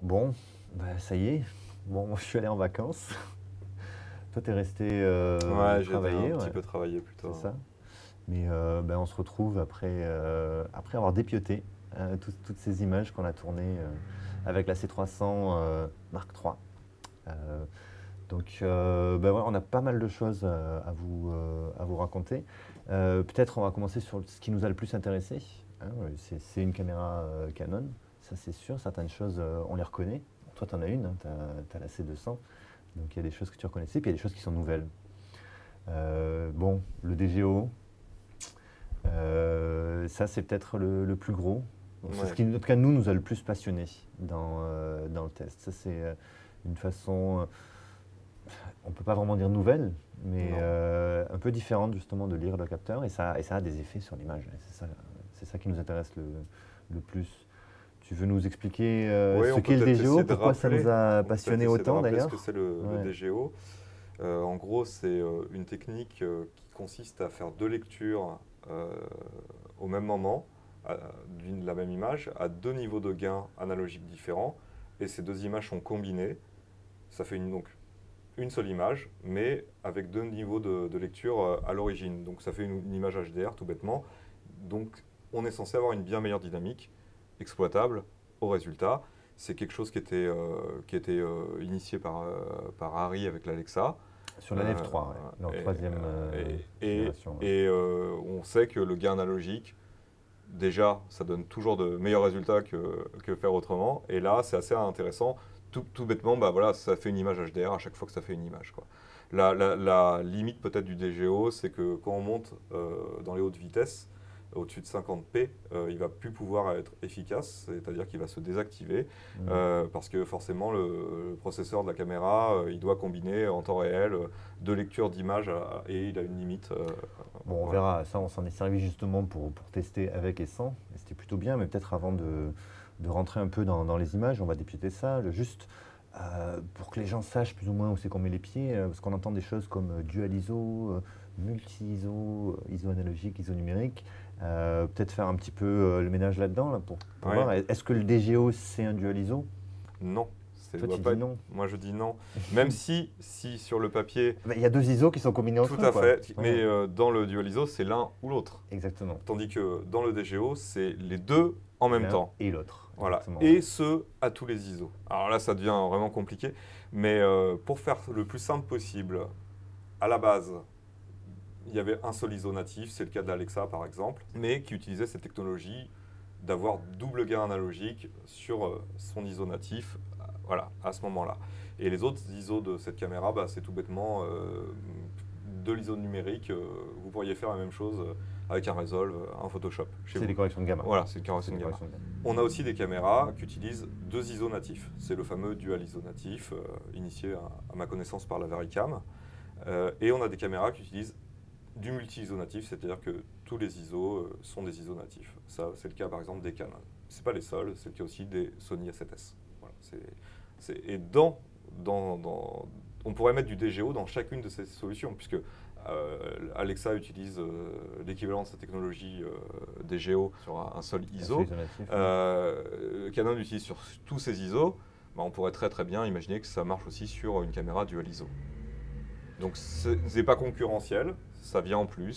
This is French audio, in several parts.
Bon, bah, ça y est. Bon, moi, je suis allé en vacances. Toi, t'es resté euh, Ouais, travailler. un petit peu travaillé plutôt. C'est ça. Mais euh, ben, on se retrouve après, euh, après avoir dépioté tout- toutes ces images qu'on a tournées avec la C300 euh, Mark III. Donc, ouais, on a pas mal de choses à, vous, à vous raconter. Peut-être on va commencer sur ce qui nous a le plus intéressé. hein. C'est- une caméra Canon, ça c'est sûr. Certaines choses, euh, on les reconnaît. Toi, tu en as une, tu as, la C200. Donc, il y a des choses que tu reconnais, puis il y a des choses qui sont nouvelles. Euh, bon, le DGO, euh, ça, c'est peut-être le, le plus gros. C'est Ouais. ce qui, en tout cas, nous, nous a le plus passionnés dans, dans le test. Ça, c'est une façon, on ne peut pas vraiment dire nouvelle, mais un peu différente, justement, de lire le capteur. Et ça, et ça a des effets sur l'image. C'est ça, qui nous intéresse le, le plus. Tu veux nous expliquer euh, ce qu'est le DGO, pourquoi ça nous a de autant, d'ailleurs ce que c'est le. DGO. Euh, en gros, c'est euh, une technique euh, qui consiste à faire deux lectures au même moment d'une la même image à deux niveaux de gain analogiques différents et ces deux images sont combinées. Ça fait une, donc une seule image, mais avec deux niveaux de, de lecture à l'origine. Donc ça fait une, une image HDR tout bêtement. Donc on est censé avoir une bien meilleure dynamique exploitable au résultat. C'est quelque chose qui était, euh, qui était euh, initié par, euh, par Harry avec l'Alexa. Sur la Nef 3, ouais, leur et- troisième et- génération. ouais. et, on sait que le gain analogique, déjà, ça donne toujours de meilleurs résultats que, que faire autrement. Et là, c'est assez intéressant. Tout, tout bêtement, bah voilà, ça fait une image HDR à chaque fois que ça fait une image. Quoi. La, la- la limite peut-être du DGO, c'est que quand on monte euh, dans les hautes vitesses, au-dessus de 50p, euh, il va plus pouvoir être efficace, c'est-à-dire qu'il va se désactiver. Mm. Euh, parce que forcément, le, le processeur de la caméra, euh, il doit combiner en temps réel euh, deux lectures d'images et il a une limite. Bon, on voilà. verra. Ça, on s'en est servi justement pour, pour tester avec et sans. Et c'était plutôt bien, mais peut-être avant de, de rentrer un peu dans, dans les images, on va dépioter ça. Le- juste pour que les gens sachent plus ou moins où c'est qu'on met les pieds, parce qu'on entend des choses comme dual ISO, multi-ISO, ISO analogique, ISO numérique. Euh, peut-être faire un petit peu euh, le ménage là-dedans là, pour, pour Ouais. voir. Est-ce que le DGO, c'est un dual ISO Non. Toi, tu pas dis non. Moi, je dis non. Même si, si sur le papier, Ben, Il y a deux ISO qui sont combinés entre tout à quoi. fait, Ouais. mais euh, dans le dual ISO, c'est l'un ou l'autre. Exactement. Tandis que dans le DGO, c'est les deux en même temps. Et l'autre. Voilà. Exactement. Et ce, à tous les ISO. Alors là, ça devient vraiment compliqué. Mais euh, pour faire le plus simple possible, à la base, il y avait un seul ISO natif, c'est le cas de l'Alexa par exemple, mais qui utilisait cette technologie d'avoir double gain analogique sur euh, son ISO natif, euh, voilà, à ce moment-là. Et les autres ISO de cette caméra, bah, c'est tout bêtement euh, de l'ISO numérique. euh, vous pourriez faire la même chose avec un Resolve, un Photoshop. C'est des corrections de gamme. Voilà, c'est des de gamme. corrections de gamme. On a aussi des caméras qui utilisent deux ISO natifs. C'est le fameux dual ISO natif, euh, initié à, à ma connaissance par la Varicam. Euh, et on a des caméras qui utilisent du multi-ISO natif, c'est-à-dire que tous les ISO euh, sont des ISO natifs. Ça, c'est le cas par exemple des Canon. C'est pas les seuls, c'est le cas aussi des Sony A7S. Voilà, c'est- c'est- et dans, dans, dans- on pourrait mettre du DGO dans chacune de ces solutions, puisque euh, Alexa utilise euh, l'équivalent de sa technologie euh, DGO sur un, un seul ISO. Canon utilise sur tous ces ISO, bah, on pourrait très très bien imaginer que ça marche aussi sur une caméra dual ISO. Donc c'est c'est pas concurrentiel, ça vient en plus,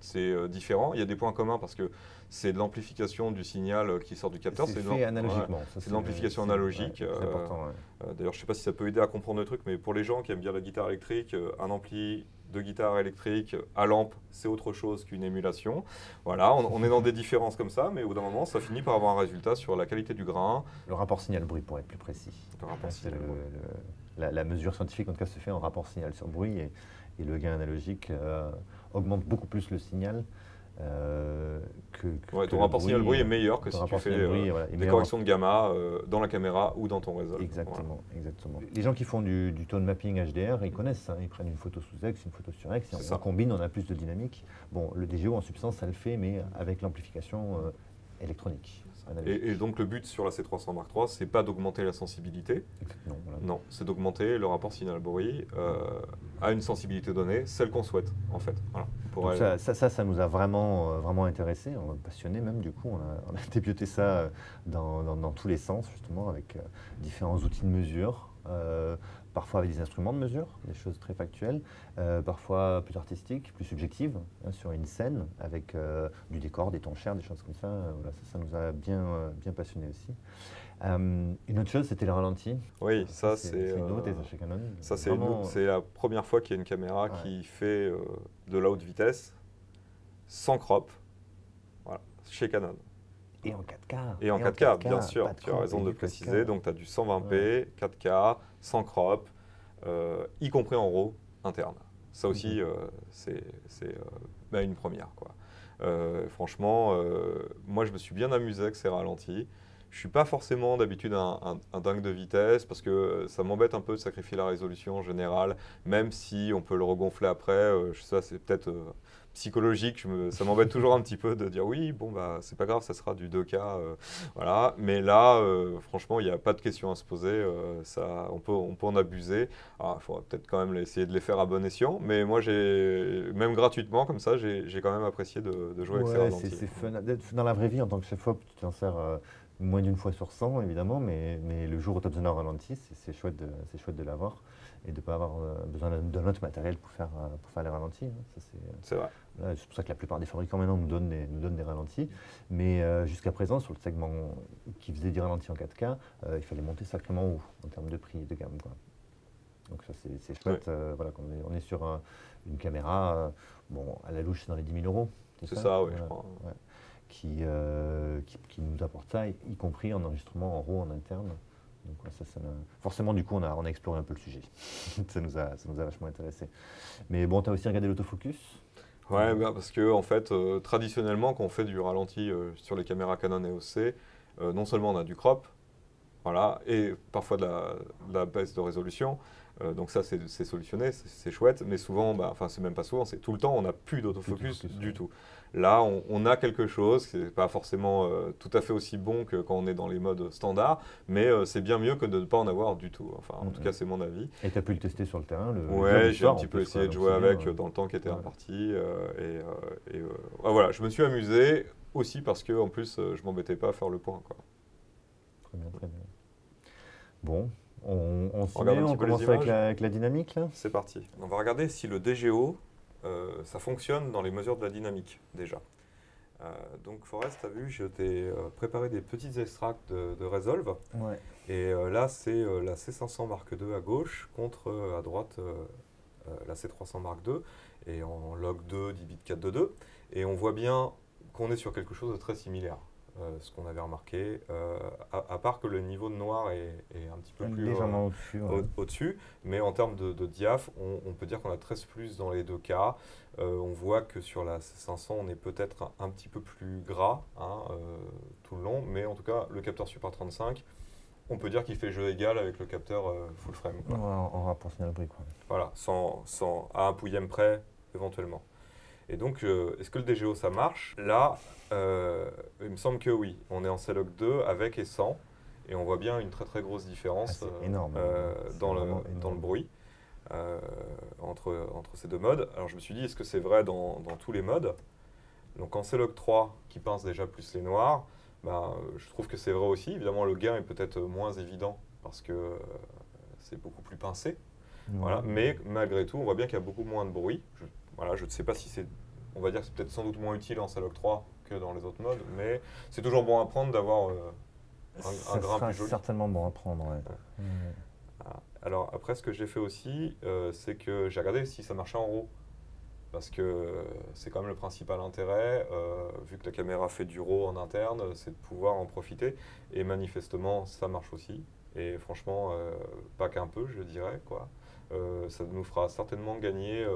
c'est- euh, différent. Il y a des points communs parce que c'est de l'amplification du signal euh, qui sort du capteur. C'est fait analogiquement. C'est de l'amplification analogique, ouais, euh, ouais. D'ailleurs, je ne sais pas si ça peut aider à comprendre le truc, mais pour les gens qui aiment bien la guitare électrique, euh, un ampli de guitare électrique à lampe, c'est autre chose qu'une émulation. Voilà, on, on est dans des différences comme ça, mais au bout d'un moment, ça finit par avoir un résultat sur la qualité du grain. Le rapport signal-bruit, pour être plus précis. Le rapport signal-bruit. la, la mesure scientifique, en tout cas, se fait en rapport signal sur bruit et, et le gain analogique euh, augmente beaucoup plus le signal euh, que, que Ouais, ton le rapport signal-bruit est meilleur que si tu fais euh, voilà, est des corrections de gamma euh, dans la caméra ou dans ton réseau. Exactement, exactement. Les gens qui font du, du tone mapping HDR, ils connaissent ça. Ils prennent une photo sous X, une photo sur X, et on, ça. combine, on a plus de dynamique. Bon, le DGO en substance, ça le fait, mais avec l'amplification électronique. Et, et donc le but sur la C300 Mark III, c'est pas d'augmenter la sensibilité, voilà. non, c'est d'augmenter le rapport signal-bruit euh, à une sensibilité donnée, celle qu'on souhaite en fait. ça, ça, ça, nous a vraiment, vraiment intéressé, on a passionné même du coup, on a, on a ça dans, dans, tous les sens justement avec différents outils de mesure parfois avec des instruments de mesure, des choses très factuelles, euh, parfois plus artistiques, plus subjectives, hein, sur une scène, avec euh, du décor, des tons chers, des choses comme ça. Euh, voilà, ça, nous a bien, bien passionné aussi. une autre chose, c'était le ralenti. Oui, ça, c'est une nouveauté chez Canon. Ça, c'est la première fois qu'il y a une caméra qui fait de la haute vitesse sans crop, voilà, chez Canon. Et en 4K. Et en 4K, bien sûr, tu as raison de le préciser. Donc tu as du 120p, 4K, sans crop, euh, y compris en RAW interne. Ça aussi, mhm. euh, c'est euh, bah, une première. Quoi. franchement, moi je me suis bien amusé avec ces ralentis. Je suis pas forcément d'habitude un, dingue de vitesse parce que ça m'embête un peu de sacrifier la résolution générale, même si on peut le regonfler après. je sais, c'est peut-être psychologique. ça m'embête toujours un petit peu de dire oui, bon, bah, c'est pas grave, ça sera du 2K. Euh, voilà. Mais là, euh, franchement, il n'y a pas de question à se poser. Euh, ça, on, peut, on peut en abuser. Il faudra peut-être quand même essayer de les faire à bon escient. Mais moi, j'ai même gratuitement, comme ça, j'ai quand même apprécié de, jouer avec ces. C'est fun. Dans la vraie vie, en tant que chef-op, tu t'en sers moins d'une fois sur 100, évidemment. Mais, mais le jour où tu as besoin d'un ralenti, c'est chouette de l'avoir et de ne pas avoir besoin d'un autre matériel pour faire, pour faire les ralentis. Hein. C'est vrai. C'est pour ça que la plupart des fabricants maintenant nous donnent des, nous donnent des ralentis. Mais euh, jusqu'à présent, sur le segment qui faisait des ralentis en 4K, euh, il fallait monter sacrément haut en termes de prix et de gamme. Quoi. Donc ça, c'est chouette. Euh, voilà, on, est, on est sur une caméra, bon, à la louche, c'est dans les 10 000 euros. C'est ça, oui, je crois. Qui, qui, nous apporte ça, y, compris en enregistrement en RAW en interne. Forcément, du coup, on a, exploré un peu le sujet. ça, nous a, ça nous a vachement intéressé. Mais bon, tu as aussi regardé l'autofocus? Ouais, bah, parce que en fait, euh, traditionnellement, quand on fait du ralenti euh, sur les caméras Canon EOS C, euh, non seulement on a du crop, voilà, et parfois de la, baisse de résolution, donc ça c'est solutionné, c'est chouette, mais souvent, bah, enfin c'est même pas souvent, c'est tout le temps, on n'a plus d'autofocus du tout. Là, on, a quelque chose qui n'est pas forcément euh, tout à fait aussi bon que quand on est dans les modes standards, mais euh, c'est bien mieux que de ne pas en avoir du tout. Enfin, en tout cas, c'est mon avis. Et tu as pu le tester sur le terrain le, Ouais, j'ai un petit peu essayé de jouer avec dans le temps qui était imparti. Euh, et, ah, voilà, je me suis amusé aussi parce que en plus, je m'embêtais pas à faire le point. Quoi. Très bien, très bien. Bon, on, on, on commence avec la, avec la, dynamique C'est parti. On va regarder si le DGO euh, ça fonctionne dans les mesures de la dynamique déjà. Euh, donc Forest, tu as vu, je t'ai euh, préparé des petits extracts de, Resolve. Et là, c'est la C500 Mark II à gauche contre à droite la C300 Mark II et en log 2, 10 bits 422. Et on voit bien qu'on est sur quelque chose de très similaire. Euh, ce qu'on avait remarqué, euh, à, part que le niveau de noir est, un petit peu plus euh, au-dessus. mais en termes de, diaph, on, peut dire qu'on a 13 plus dans les deux cas. on voit que sur la 500, on est peut-être un, petit peu plus gras hein, tout le long, mais en tout cas, le capteur Super 35, on peut dire qu'il fait jeu égal avec le capteur full frame. en rapport Quoi. Voilà, sans, à un pouillème près, éventuellement. Et donc, est-ce que le DGO, ça marche? Là, euh, il me semble que oui. On est en CELOC 2 avec et sans. Et on voit bien une très très grosse différence ah, énorme, euh, dans, le, dans le bruit euh, entre, entre ces deux modes. Alors je me suis dit, est-ce que c'est vrai dans, dans, tous les modes? Donc en CELOC 3, qui pince déjà plus les noirs, bah, je trouve que c'est vrai aussi. Évidemment, le gain est peut-être moins évident parce que c'est beaucoup plus pincé. Voilà. Mais malgré tout, on voit bien qu'il y a beaucoup moins de bruit. Je, voilà, je ne sais pas si c'est, on va dire que c'est peut-être sans doute moins utile en CELOC 3 dans les autres modes, mais c'est toujours bon à prendre d'avoir euh, un, un grain plus joli. certainement bon à prendre, ah, Alors après, ce que j'ai fait aussi, euh, c'est que j'ai regardé si ça marchait en RAW. Parce que c'est quand même le principal intérêt, euh, vu que la caméra fait du RAW en interne, c'est de pouvoir en profiter. Et manifestement, ça marche aussi. Et franchement, pas qu'un peu, je dirais. Quoi. ça nous fera certainement gagner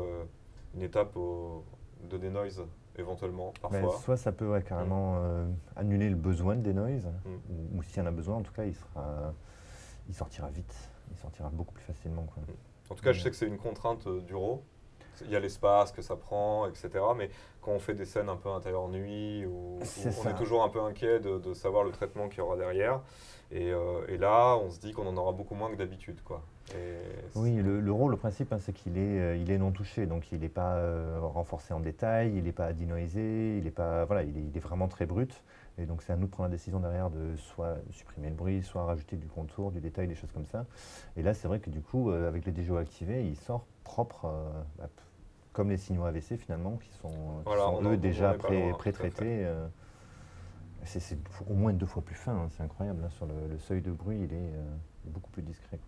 une étape au, de denoise éventuellement, parfois. soit ça peut carrément euh, annuler le besoin des noise, mm. ou, s'il y en a besoin, en tout cas, il, sera, il sortira vite, il sortira beaucoup plus facilement. Quoi. Mm. En tout cas, je sais que c'est une contrainte euh, du RAW. Il y a l'espace que ça prend, etc. Mais quand on fait des scènes un peu intérieur nuit, où, on est toujours un peu inquiet de, savoir le traitement qu'il y aura derrière. Euh, et, là, on se dit qu'on en aura beaucoup moins que d'habitude. quoi. oui, le, rôle, le principe, hein, c'est qu'il est, euh, il est non touché, donc il n'est pas euh, renforcé en détail, il n'est pas denoisé, il est pas, voilà, il est, il est, vraiment très brut. Et donc c'est à nous de prendre la décision derrière de soit supprimer le bruit, soit rajouter du contour, du détail, des choses comme ça. Et là, c'est vrai que du coup, avec les DJO activés, il sort propre, bah, comme les signaux AVC finalement, qui sont, eux déjà pré-traités c'est au moins deux fois plus fin, hein, c'est incroyable. Hein, sur le, seuil de bruit, il est, euh, beaucoup plus discret.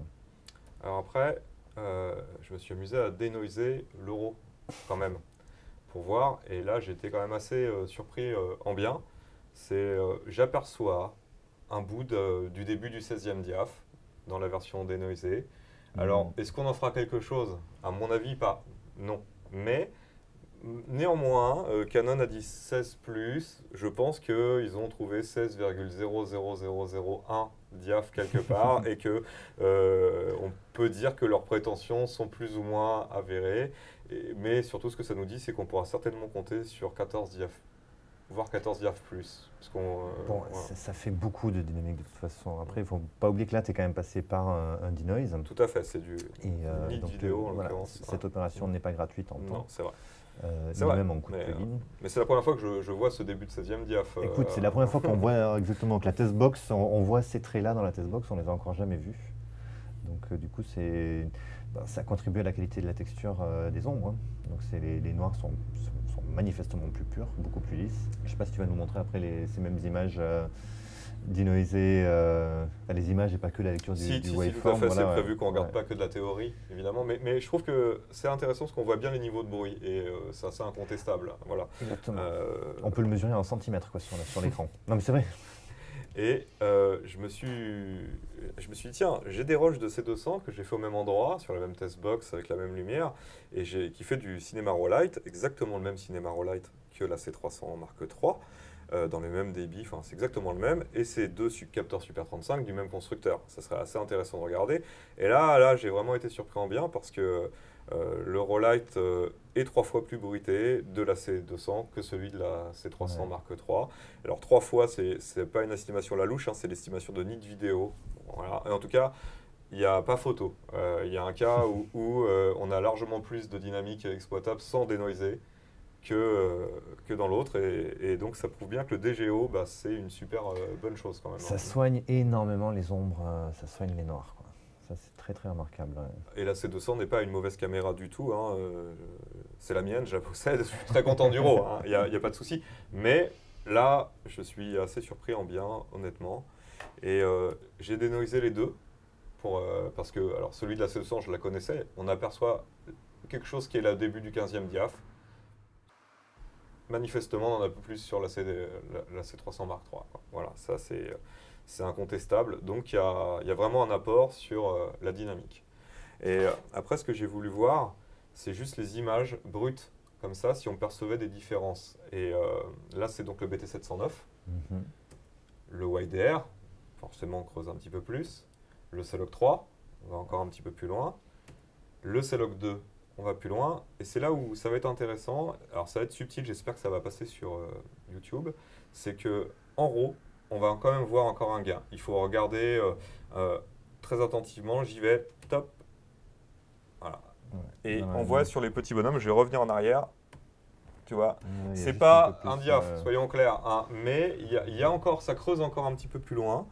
Alors après, euh, je me suis amusé à dénoiser l'euro quand même, pour voir. Et là, j'étais quand même assez euh, surpris en bien. C'est j'aperçois un bout du début du 16e diaph dans la version dénoisée. Alors, mmh. est-ce qu'on en fera quelque chose? À mon avis, pas. Non. Mais Néanmoins, euh, Canon a dit 16 Je pense qu'ils ont trouvé 16,00001 diaph quelque part et que euh, on peut dire que leurs prétentions sont plus ou moins avérées. mais surtout, ce que ça nous dit, c'est qu'on pourra certainement compter sur 14 diaph, voire 14 diaph plus. Parce euh, bon, ça, fait beaucoup de dynamique de toute façon. Après, il ne faut pas oublier que là, tu es quand même passé par un, denoise. Tout à fait, c'est du et, vidéo en l'occurrence. Cette opération n'est pas gratuite en temps. Non, c'est vrai. Euh, c'est vrai. Même en coup mais, de euh, mais c'est la première fois que je, vois ce début de 16e diaph. Euh, Écoute, c'est la première fois qu'on voit exactement que la test box, on, voit ces traits-là dans la test box, on les a encore jamais vus. Donc du coup, c'est, ça contribue à la qualité de la texture des ombres. Hein. Donc les, les, noirs sont, sont, manifestement plus purs, beaucoup plus lisses. Je ne sais pas si tu vas nous montrer après les, ces mêmes images dinoiser euh, les images et pas que la lecture du, si, du si, waveform. c'est prévu qu'on ne regarde pas que de la théorie, évidemment. Mais, mais je trouve que c'est intéressant parce qu'on voit bien les niveaux de bruit et euh, c'est assez incontestable. Voilà. Exactement. Euh, On peut le mesurer en centimètres quoi, sur, sur l'écran. non, mais c'est vrai. Et je, me suis, je me suis dit, tiens, j'ai des roches de C200 que j'ai fait au même endroit, sur la même test box, avec la même lumière, et qui fait du cinéma Rollight, exactement le même cinéma Rollight que la C300 Mark III. Euh, dans les mêmes débits, enfin c'est exactement le même, et c'est deux capteurs Super 35 du même constructeur. Ça serait assez intéressant de regarder. Et là, là j'ai vraiment été surpris en bien parce que euh, le Rollight euh, est trois fois plus bruité de la C200 que celui de la C300 Mark III. Alors trois fois, c'est pas une estimation à la louche, hein, c'est l'estimation de nid vidéo. Voilà. Et en tout cas, il n'y a pas photo. Il y a un cas où, où on a largement plus de dynamique exploitable sans dénoiser que, euh, que dans l'autre. Et, donc, ça prouve bien que le DGO, bah, c'est une super euh, bonne chose quand même. Ça soigne énormément les ombres, euh, ça soigne les noirs. Ça, c'est très très remarquable. Et la C200 n'est pas une mauvaise caméra du tout. Hein, c'est la mienne, je la possède. Je suis très content du RAW, hein, il n'y a, pas de souci. Mais là, je suis assez surpris en bien, honnêtement. Et j'ai dénoisé les deux. Pour, parce que alors celui de la C200, je la connaissais. On aperçoit quelque chose qui est le début du 15e diaph manifestement, on en a un peu plus sur la, C, la, C300 Mark III. Voilà, ça c'est incontestable. Donc il y a, y a, vraiment un apport sur euh, la dynamique. Et euh, après, ce que j'ai voulu voir, c'est juste les images brutes, comme ça, si on percevait des différences. Et euh, là, c'est donc le BT709, mm-hmm. le YDR, forcément on creuse un petit peu plus, le CELOC 3, on va encore un petit peu plus loin, le CELOC 2, on va plus loin. Et c'est là où ça va être intéressant. Alors ça va être subtil, j'espère que ça va passer sur euh, YouTube. C'est que en RAW, on va quand même voir encore un gain. Il faut regarder euh, euh, très attentivement. J'y vais, top. Voilà. Et on voit sur les petits bonhommes, je vais revenir en arrière. Tu vois, c'est pas un diaph, soyons clairs, hein, mais il y, a encore, ça creuse encore un petit peu plus loin.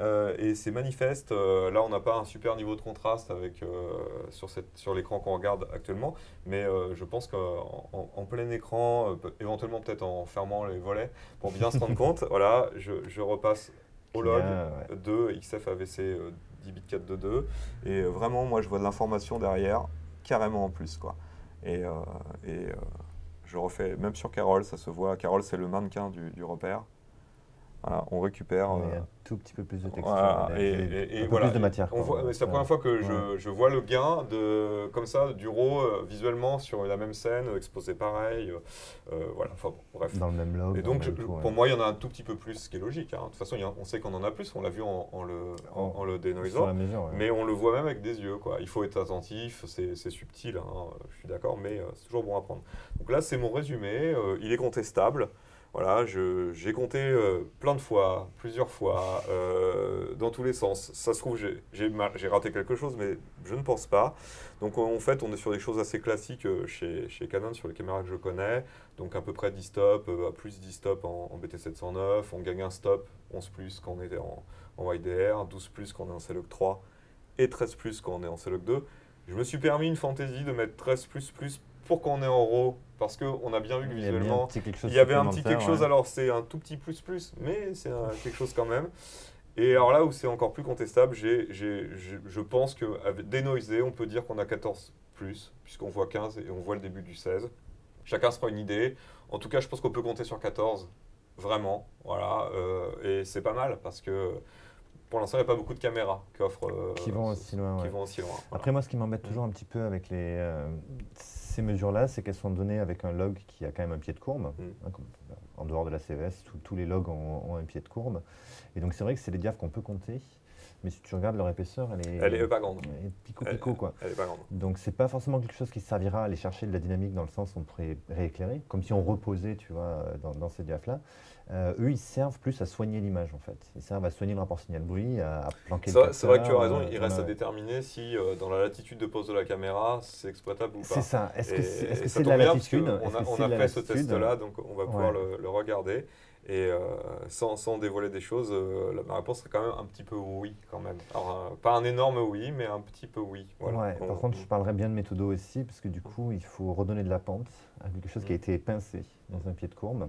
Euh, et c'est manifeste. Euh, là, on n'a pas un super niveau de contraste avec, euh, sur, sur l'écran qu'on regarde actuellement, mais je pense qu'en en, plein écran, éventuellement peut-être en fermant les volets, pour bien se rendre compte, voilà, je, je repasse au log 2 XF AVC 10 bits 422, et vraiment, moi, je vois de l'information derrière, carrément en plus, quoi. Et, et je refais, même sur Carole, ça se voit. Carole, c'est le mannequin du, du repère. On récupère. un tout petit peu plus de texture. et, un peu plus de matière. C'est la première fois que je, vois le gain de, comme ça du RAW visuellement sur la même scène, exposé pareil. voilà, enfin, bref. Dans le même log. Et donc, pour moi, il y en a un tout petit peu plus, ce qui est logique. Hein. De toute façon, on sait qu'on en a plus, on l'a vu en, le, en, le dénoisant. Mais on le voit même avec des yeux. Quoi. Il faut être attentif, c'est subtil, hein, je suis d'accord, mais c'est toujours bon à prendre. Donc là, c'est mon résumé. il est contestable. Voilà, j'ai compté euh, plein de fois, plusieurs fois, euh, dans tous les sens. Ça se trouve, j'ai raté quelque chose, mais je ne pense pas. Donc en fait, on est sur des choses assez classiques euh, chez, Canon, sur les caméras que je connais. Donc à peu près 10 stops, plus 10 stops en, BT709. On gagne un stop, 11 plus quand on est en, en YDR, 12 plus quand on est en CLOG 3 et 13 plus quand on est en CLOG 2. Je me suis permis une fantaisie de mettre 13 plus plus pour qu'on est en RAW, parce qu'on a bien vu que visuellement, il y avait un petit quelque chose, alors c'est un tout petit plus plus, mais c'est quelque chose quand même. Et alors là où c'est encore plus contestable, je pense qu'avec dénoisé, on peut dire qu'on a 14 plus, puisqu'on voit 15 et on voit le début du 16. Chacun se fera une idée. En tout cas, je pense qu'on peut compter sur 14, vraiment. Voilà, euh, et c'est pas mal, parce que pour l'instant, il n'y a pas beaucoup de caméras qui offrent. Euh, qui vont aussi loin. Qui vont aussi loin Après, moi, ce qui m'embête toujours un petit peu avec les, euh, ces mesures-là, c'est qu'elles sont données avec un log qui a quand même un pied de courbe. Mm. Hein, en dehors de la CES, tous les logs ont, un pied de courbe. Et donc c'est vrai que c'est des diaphes qu'on peut compter. Mais si tu regardes leur épaisseur, elle est, elle est pas grande. Elle est pico pico quoi. Elle est pas grande. Donc c'est pas forcément quelque chose qui servira à aller chercher de la dynamique dans le sens où on pourrait rééclairer, comme si on reposait, tu vois, dans, ces diaphes là. Euh, eux, ils servent plus à soigner l'image en fait. Ils servent à soigner le rapport signal-bruit, à, planquer le C'est vrai que tu as raison. Il reste à déterminer si euh, dans la latitude de pose de la caméra, c'est exploitable ou pas. C'est ça. Est-ce que c'est -ce de la latitude? On a, on a fait ce test-là, donc on va pouvoir le, le regarder. Et euh, sans, sans, dévoiler des choses, euh, ma réponse serait quand même un petit peu oui, quand même. Alors, euh, pas un énorme oui, mais un petit peu oui. Ouais, par contre, je parlerais bien de méthodo aussi, parce que du coup, il faut redonner de la pente à quelque chose qui a mm. été pincé dans un pied de courbe.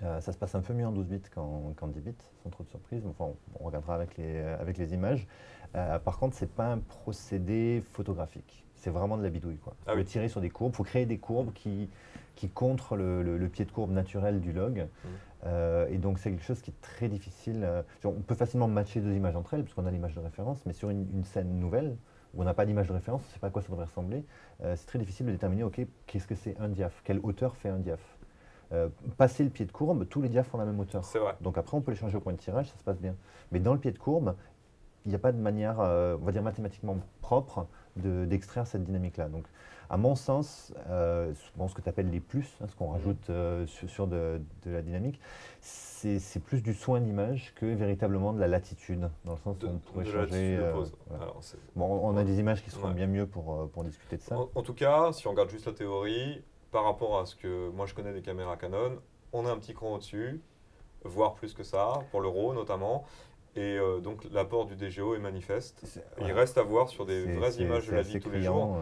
ça se passe un peu mieux en 12 bits qu'en 10 bits, sans trop de surprise. Enfin, on, regardera avec les, avec les images. par contre, ce n'est pas un procédé photographique. C'est vraiment de la bidouille. Quoi. Ah faut tirer sur des courbes, il faut créer des courbes qui, qui contrent le, le, pied de courbe naturel du log. Mm. Euh, et donc c'est quelque chose qui est très difficile. Euh, on peut facilement matcher deux images entre elles, puisqu'on a l'image de référence, mais sur une, scène nouvelle, où on n'a pas d'image de référence, on ne sait pas à quoi ça devrait ressembler, euh, c'est très difficile de déterminer, ok, qu'est-ce que c'est un diaph? Quelle hauteur fait un diaph? Passer le pied de courbe, tous les diaphs font la même hauteur. C'est vrai. Donc après, on peut les changer au point de tirage, ça se passe bien. Mais dans le pied de courbe, il n'y a pas de manière, on va dire mathématiquement propre, d'extraire cette dynamique-là. Donc à mon sens, euh, ce que tu appelles les plus, hein, ce qu'on rajoute euh, sur, de, la dynamique, c'est plus du soin d'image que véritablement de la latitude, dans le sens où on pourrait changer. Euh, bon, on a des images qui seront bien mieux pour, pour discuter de ça. En, tout cas, si on regarde juste la théorie, par rapport à ce que moi je connais des caméras Canon, on a un petit cran au-dessus, voire plus que ça, pour le RAW notamment. Et donc l'apport du DGO est manifeste. Il reste à voir sur des vraies images de la vie tous les jours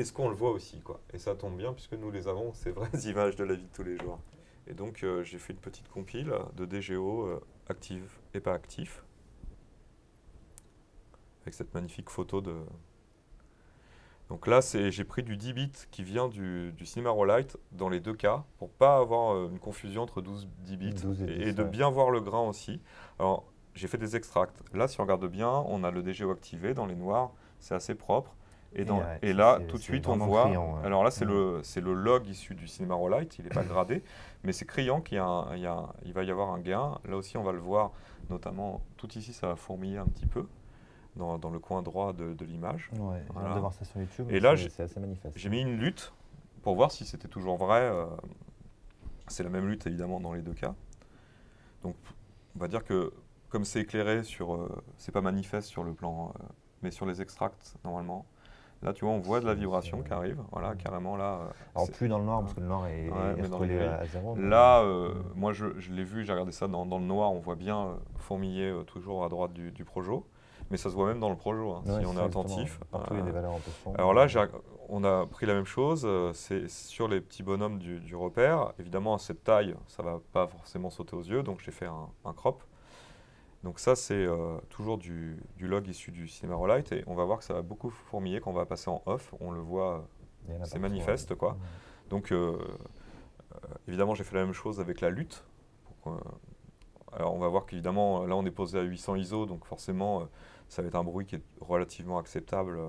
est-ce qu'on le voit aussi quoi Et ça tombe bien puisque nous les avons, ces vraies images de la vie de tous les jours. Et donc euh, j'ai fait une petite compile de DGO euh, actifs et pas actifs. Avec cette magnifique photo de... Donc là, j'ai pris du 10 bits qui vient du, du Cinema Light dans les deux cas, pour pas avoir euh, une confusion entre 12 10 bits et, de bien voir le grain aussi. Alors, j'ai fait des extracts. Là, si on regarde bien, on a le DGO activé dans les noirs, c'est assez propre. Et, et, là, tout de suite, on voit. Alors là, c'est le, le log issu du cinéma Rollight, il n'est pas gradé, mais c'est criant qu'il y, il va y avoir un gain. Là aussi, on va le voir, notamment, tout ici, ça va fourmiller un petit peu. Dans, dans le coin droit de, de l'image. Ouais, voilà. de voir ça sur YouTube. Et là, c'est assez manifeste. J'ai mis une lutte pour voir si c'était toujours vrai. Euh, c'est la même lutte évidemment dans les deux cas. Donc, on va dire que comme c'est éclairé sur, euh, c'est pas manifeste sur le plan, euh, mais sur les extracts normalement, Là, tu vois, on voit de la vibration qui arrive. Voilà, carrément là. Euh, Alors, plus dans le noir, parce que le noir est, à zéro. Là, euh, moi, je, l'ai vu, j'ai regardé ça dans, le noir. On voit bien euh, fourmiller toujours à droite du, du, projo. Mais ça se voit même dans le projo, hein, si on est attentif. Partout, il y a des valeurs un peu sombres. Alors là, on a pris la même chose. C'est sur les petits bonhommes du, repère. Évidemment, à cette taille, ça ne va pas forcément sauter aux yeux. Donc, j'ai fait un, un crop. Donc ça, c'est euh, toujours du, log issu du cinéma Relight et on va voir que ça va beaucoup fourmiller quand on va passer en off. On le voit, c'est manifeste quoi. Donc euh, euh, évidemment, j'ai fait la même chose avec la lutte. Alors on va voir qu'évidemment, là on est posé à 800 ISO, donc forcément, ça va être un bruit qui est relativement acceptable.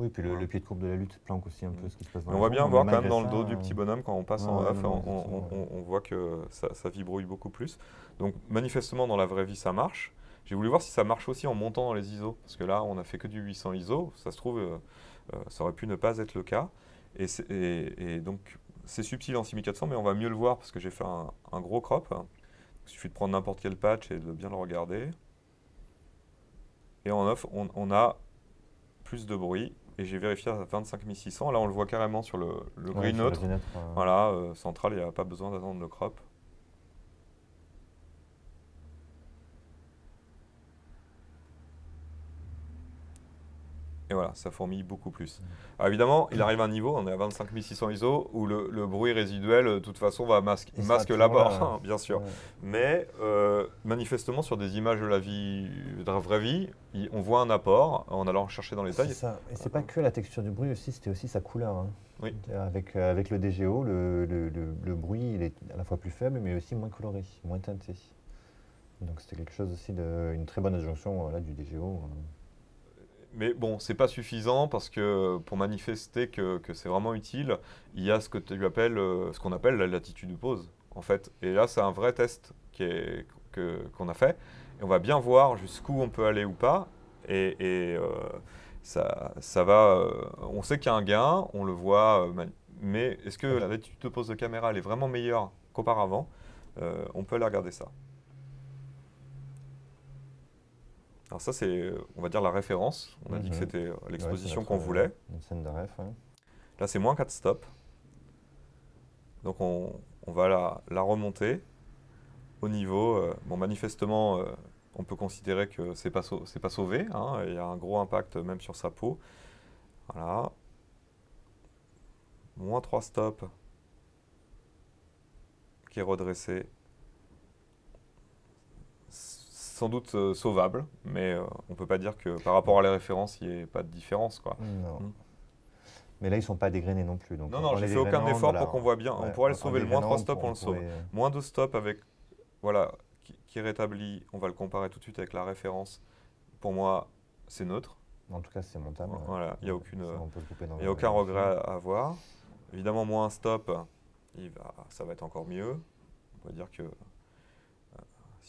Oui, puis le, pied de courbe de la lutte planque aussi un peu ce qui se passe dans On va bien voir quand même dans le dos du petit bonhomme, quand on passe en off, on, voit que ça, ça vibrouille beaucoup plus. Donc manifestement, dans la vraie vie, ça marche. J'ai voulu voir si ça marche aussi en montant dans les ISO, parce que là, on a fait que du 800 ISO. Ça se trouve, euh, euh, ça aurait pu ne pas être le cas. Et, donc, c'est subtil en 6400, mais on va mieux le voir parce que j'ai fait un, gros crop. Il suffit de prendre n'importe quel patch et de bien le regarder. Et en off, on, a plus de bruit. Et j'ai vérifié à 25600. Là, on le voit carrément sur le, le gris neutre. Voilà, euh, central, il n'y a pas besoin d'attendre le crop. Et voilà, ça fourmille beaucoup plus. Alors évidemment, il arrive à un niveau, on est à 25 600 ISO, où le, bruit résiduel, de toute façon, va masquer masque là-bas, bien sûr. Mais euh, manifestement, sur des images de la vie, de la vraie vie, on voit un apport en allant chercher dans les tailles. Ça. Et c'est pas que la texture du bruit aussi, c'était aussi sa couleur. Hein. Oui. Avec, euh, avec le DGO, le, le, bruit, il est à la fois plus faible, mais aussi moins coloré, moins teinté. Donc c'était quelque chose aussi d'une très bonne adjonction du DGO. Hein mais bon, c'est pas suffisant parce que pour manifester que, c'est vraiment utile, il y a ce que tu appelles, euh, ce qu'on appelle la latitude de pose, en fait. Et là, c'est un vrai test qu'on que, a fait. On va bien voir jusqu'où on peut aller ou pas. Et, euh, ça, ça va. Euh, on sait qu'il y a un gain, on le voit. mais est-ce que la latitude de pose de caméra elle est vraiment meilleure qu'auparavant? On peut aller regarder ça. Alors ça, c'est, on va dire, la référence. On a dit que mhm. c'était l'exposition qu'on voulait. Une scène de ref, Là, c'est moins 4 stops. Donc on, va la, remonter au niveau. Euh, bon, manifestement, euh, on peut considérer que c'est pas, pas sauvé. Hein. il y a un gros impact même sur sa peau. Voilà. Moins 3 stops qui est redressé sans doute euh, sauvable, mais euh, on ne peut pas dire que par rapport à les références, il n'y ait pas de différence. Quoi. Non. Hmm. Mais là, ils ne sont pas dégrainés non plus. Donc non, non, j'ai fait aucun effort pour qu'on voit bien. on pourrait le sauver. Le moins 3 stops, on le sauve. Moins de stops avec, voilà, qui, qui, rétablit. On va le comparer tout de suite avec la référence. Pour moi, c'est neutre. En tout cas, c'est montable. Voilà, il n'y a, aucune, il y a aucun regret à avoir. Évidemment, moins un stop, il va, ça va être encore mieux. On va dire que